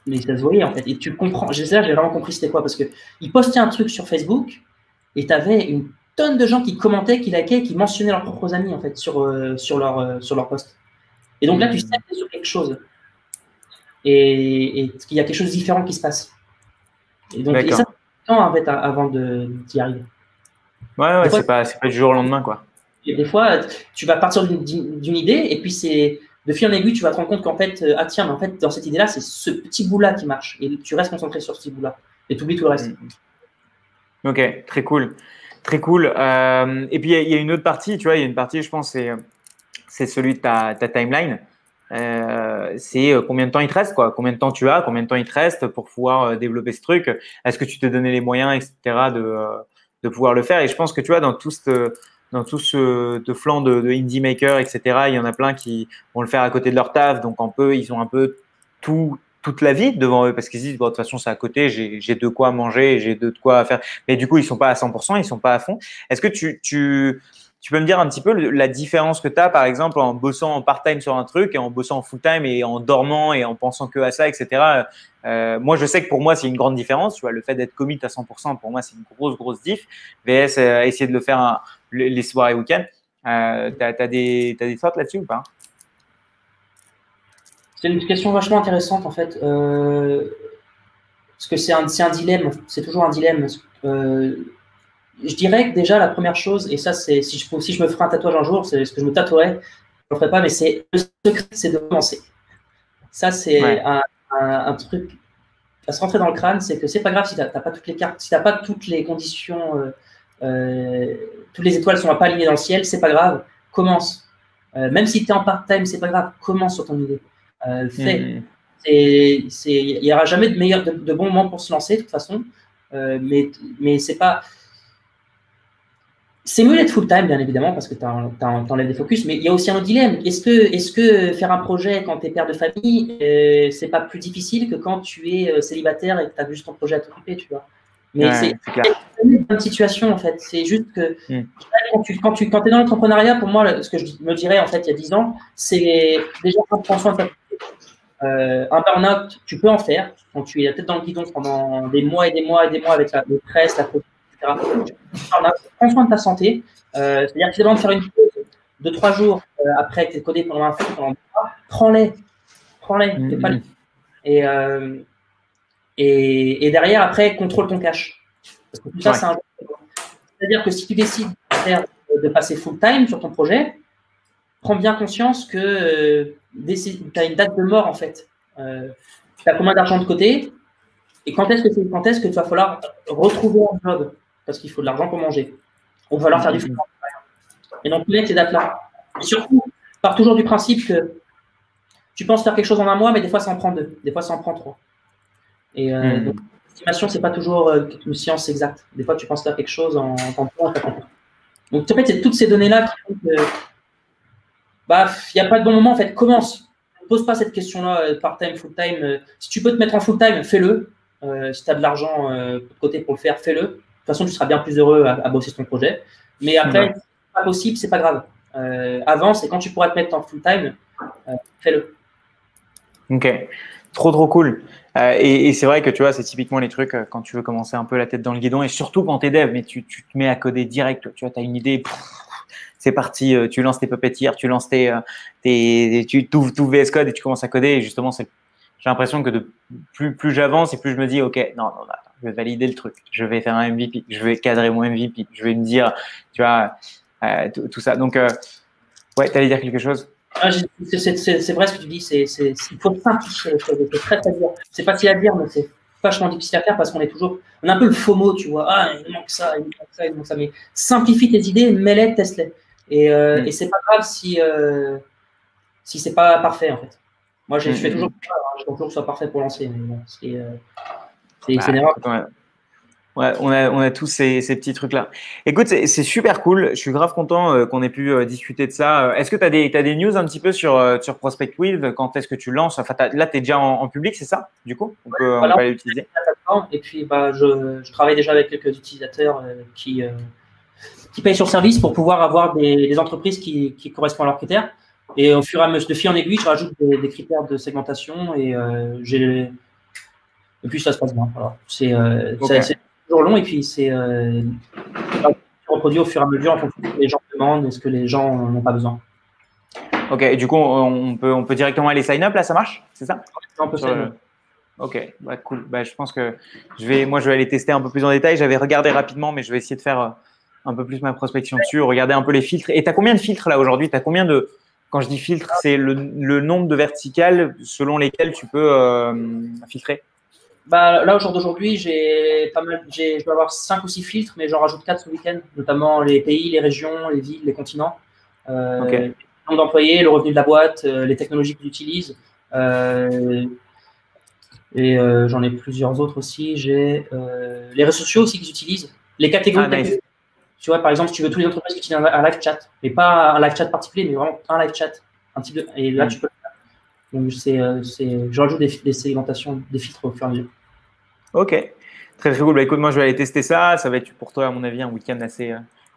Mais ça se voyait en fait. Et tu comprends, j'ai vraiment compris c'était quoi. Parce qu'ils postaient un truc sur Facebook et tu avais une tonne de gens qui commentaient, qui likaient, qui mentionnaient leurs propres amis en fait sur, euh, sur, leur, euh, sur leur post. Et donc là, tu sais que sur quelque chose. Et, qu'il y a quelque chose de différent qui se passe. Et donc, et ça, en fait avant d'y arriver. Ouais, ouais, c'est pas, pas du jour au lendemain, quoi. Et des fois, tu vas partir d'une idée et puis c'est de fil en aiguille, tu vas te rendre compte qu'en fait, euh, ah tiens, mais en fait, dans cette idée-là, c'est ce petit bout-là qui marche. Et tu restes concentré sur ce petit bout-là. Et tu oublies tout le reste. Mm. Ok, très cool. Très cool. Euh, et puis, il y, a une autre partie, tu vois, il y a une partie, je pense, c'est celui de ta, timeline. c'est combien de temps il te reste, quoi? Combien de temps tu as, combien de temps il te reste pour pouvoir développer ce truc? Est-ce que tu t'es donné les moyens, etc., de, de pouvoir le faire? Et je pense que tu vois, dans tout ce, dans tout ce, flanc de, indie maker, etc., il y en a plein qui vont le faire à côté de leur taf. Donc, un peu, ils ont un peu tout, toute la vie devant eux parce qu'ils disent, bon, de toute façon, c'est à côté, j'ai de quoi manger, j'ai de quoi faire. Mais du coup, ils sont pas à 100%, ils sont pas à fond. Est-ce que tu, tu, tu peux me dire un petit peu la différence que tu as, par exemple, en bossant en part-time sur un truc et en bossant en full-time et en dormant et en pensant que à ça, etc. Euh, moi, je sais que pour moi, c'est une grande différence. Le fait d'être commit à 100%, pour moi, c'est une grosse, grosse diff. VS, euh, essayer de le faire les soirs et week-ends. Euh, tu as, des, thoughts là-dessus ou pas? C'est une question vachement intéressante, en fait. Parce que c'est un, un, dilemme. C'est toujours un dilemme. Je dirais que déjà, la première chose, et ça, c'est si je, si je me ferais un tatouage un jour, c'est ce que je me tatouerais, je ne le ferai pas, mais c'est le secret, c'est de commencer. Ça, c'est un, truc à se rentrer dans le crâne, c'est que c'est pas grave si tu n'as pas toutes les cartes, si tu n'as pas toutes les conditions, euh, euh, toutes les étoiles sont pas alignées dans le ciel, c'est pas grave, commence. Euh, même si tu es en part-time, c'est pas grave, commence sur ton idée. fais. Mmh. Il n'y aura jamais de, meilleur, de, de, bon moment pour se lancer, de toute façon, mais, mais c'est pas c'est mieux d'être full-time, bien évidemment, parce que tu enlèves des focus, mais il y a aussi un dilemme. Est-ce que, est que faire un projet quand tu es père de famille, euh, c'est pas plus difficile que quand tu es euh, célibataire et que tu as juste ton projet à t'occuper, tu vois? Mais c'est une situation, en fait. C'est juste que hmm. quand tu quand tu, quand es dans l'entrepreneuriat, pour moi, ce que je me dirais, en fait, il y a 10 ans, c'est déjà prendre soin de ta euh, un burn-out, tu peux en faire quand tu es la tête dans le guidon pendant des mois et des mois et des mois avec la, le presse, la Prends soin de ta santé. Euh, c'est-à-dire que c'est de faire une pause de trois jours euh, après que tu codé pendant un film, pendant prends-les. Prends-les. Mm-hmm. Euh, et, et, derrière, après, contrôle ton cash. Parce que tout ça, c'est un C'est-à-dire que si tu décides de, passer full time sur ton projet, prends bien conscience que tu as une date de mort en fait. tu as combien d'argent de côté? Et quand est-ce que, quand est-ce que tu vas falloir retrouver un job? Parce qu'il faut de l'argent pour manger. On va falloir faire du football. Et donc, les ces dates-là. Surtout, part toujours du principe que tu penses faire quelque chose en un mois, mais des fois, ça en prend deux. Des fois, ça en prend trois. Et euh, hmm. l'estimation, ce n'est pas toujours euh, une science exacte. Des fois, tu penses faire quelque chose en, en temps Donc, en fait, c'est toutes ces données-là qui font que bah, il n'y a pas de bon moment. En fait, commence. Ne pose pas cette question-là, euh, part-time, full-time. Si tu peux te mettre en full-time, fais-le. si tu as de l'argent de côté pour le faire, fais-le façon, tu seras bien plus heureux à, bosser sur ton projet. Mais après, ouais. c'est pas possible, c'est pas grave. Euh, avance et quand tu pourras te mettre en full time, euh, fais-le. Ok, trop trop cool. Euh, et, c'est vrai que tu vois, c'est typiquement les trucs quand tu veux commencer un peu la tête dans le guidon et surtout quand tu es dev, mais tu, tu, te mets à coder direct. Tu vois, tu as une idée, c'est parti, tu lances tes puppeteers, tu lances tes, tes tu ouvres tout VS Code et tu commences à coder. Et justement, j'ai l'impression que de plus, plus j'avance et plus je me dis, ok, non, non, non je vais valider le truc, je vais faire un MVP, je vais cadrer mon MVP, je vais me dire, tu vois, euh, tout ça. Donc, euh, ouais, tu allais dire quelque chose? Ah, C'est vrai ce que tu dis, il faut simplifier les choses, c'est très très dur. C'est facile à dire, mais c'est vachement difficile à faire parce qu'on est toujours, on a un peu le FOMO, tu vois, ah, il manque ça, il manque ça, il manque ça, mais simplifie tes idées, mets-les, teste-les. Et, euh, mm. et c'est pas grave si, euh, si c'est pas parfait en fait. Moi, je fais mm, toujours, mm. je veux toujours que ce soit parfait pour lancer, mais bon, c'est bah, ouais. on a, on a tous ces, ces petits trucs-là. Écoute, c'est super cool. Je suis grave content euh, qu'on ait pu euh, discuter de ça. Est-ce que tu as, as, des news un petit peu sur, euh, sur Quand est-ce que tu lances? Enfin, Là, tu es déjà en, public, c'est ça? Du coup, on peut, on peut l'utiliser. Et puis, bah, je, je, travaille déjà avec quelques utilisateurs qui, qui payent sur service pour pouvoir avoir des, des entreprises qui, qui, correspondent à leurs critères. Et au fur et à mesure, de fil en aiguille, je rajoute des, des critères de segmentation et j'ai et puis ça se passe bien. C'est euh, toujours long et puis c'est euh, reproduit au fur et à mesure en fonction de ce que les gens demandent et ce que les gens n'ont pas besoin. Ok, et du coup, on peut, on peut directement aller sign up là, ça marche? C'est ça? On peut sign Ok, bah, cool. Bah, je pense que je vais, moi, je vais aller tester un peu plus en détail. J'avais regardé rapidement, mais je vais essayer de faire euh, un peu plus ma prospection dessus, regarder un peu les filtres. Et tu as combien de filtres là aujourd'hui? Tu as combien de. Quand je dis filtre, c'est le, le, nombre de verticales selon lesquelles tu peux euh, filtrer? Bah, là, au jour d'aujourd'hui, j'ai pas mal, je dois avoir 5 ou 6 filtres, mais j'en rajoute 4 ce week-end, notamment les pays, les régions, les villes, les continents. Euh, nombre d'employés, le revenu de la boîte, les technologies qu'ils utilisent. et j'en ai plusieurs autres aussi. J'ai les réseaux sociaux aussi qu'ils utilisent, les catégories. Ah, tu vois, par exemple, si tu veux toutes les entreprises qui utilisent un, live chat, mais pas un live chat particulier, mais vraiment un live chat, un type de, et là, mm. tu peux donc, c'est, je rajoute des, des, segmentations, des filtres au fur et à mesure. Ok, très très cool. Bah, écoute, moi, je vais aller tester ça. Ça va être pour toi, à mon avis, un week-end assez,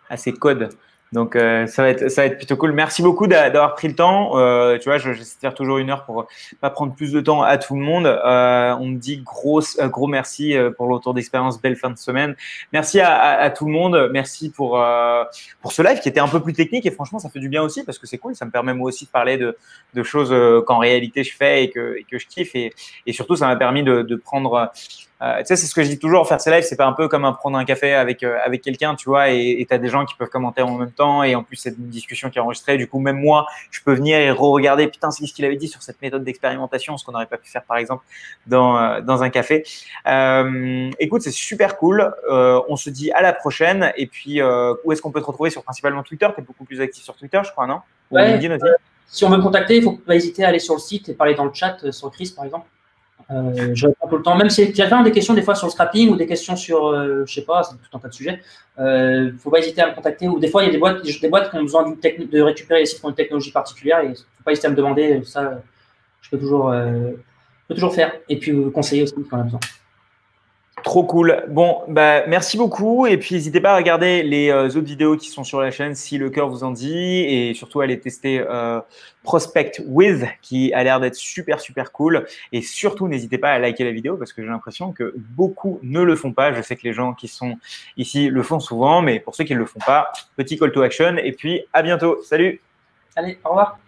assez code. Donc, euh, ça, va être, ça va être plutôt cool. Merci beaucoup d'avoir pris le temps. Euh, tu vois, j'essaie de faire toujours une heure pour pas prendre plus de temps à tout le monde. Euh, on me dit gros, euh, gros merci euh, pour l'autour d'expérience. Belle fin de semaine. Merci à, tout le monde. Merci pour, euh, pour ce live qui était un peu plus technique. Et franchement, ça fait du bien aussi parce que c'est cool. Ça me permet moi aussi de parler de, de choses qu'en réalité je fais et que, et que je kiffe. Et, et surtout, ça m'a permis de, de prendre euh, tu sais, c'est ce que je dis toujours, faire ces lives, c'est pas un peu comme un prendre un café avec, euh, avec quelqu'un, tu vois, et tu as des gens qui peuvent commenter en même temps, et en plus, c'est une discussion qui est enregistrée. Du coup, même moi, je peux venir et re-regarder, putain, c'est ce qu'il avait dit sur cette méthode d'expérimentation, ce qu'on n'aurait pas pu faire, par exemple, dans, euh, dans un café. écoute, c'est super cool. on se dit à la prochaine. Et puis, où est-ce qu'on peut te retrouver sur principalement Twitter? Tu es beaucoup plus actif sur Twitter, je crois, non? Ouais, Si on veut me contacter, il faut pas hésiter à aller sur le site et parler dans le chat sur Chris, par exemple. Euh, je réponds tout le temps, même si a des questions des fois sur le scrapping ou des questions sur, euh, je sais pas, c'est tout un tas de sujets. Il euh, ne faut pas hésiter à me contacter. Ou des fois, il y a des boîtes, des boîtes qui ont besoin de récupérer les sites qui ont une technologie particulière et faut pas hésiter à me demander. Ça, je peux toujours, je peux toujours faire et puis conseiller aussi quand on a besoin. Trop cool. Bon, bah, merci beaucoup. Et puis, n'hésitez pas à regarder les euh, autres vidéos qui sont sur la chaîne si le cœur vous en dit. Et surtout, allez tester euh, Prospect With, qui a l'air d'être super, super cool. Et surtout, n'hésitez pas à liker la vidéo parce que j'ai l'impression que beaucoup ne le font pas. Je sais que les gens qui sont ici le font souvent, mais pour ceux qui ne le font pas, petit call to action. Et puis, à bientôt. Salut. Allez, au revoir.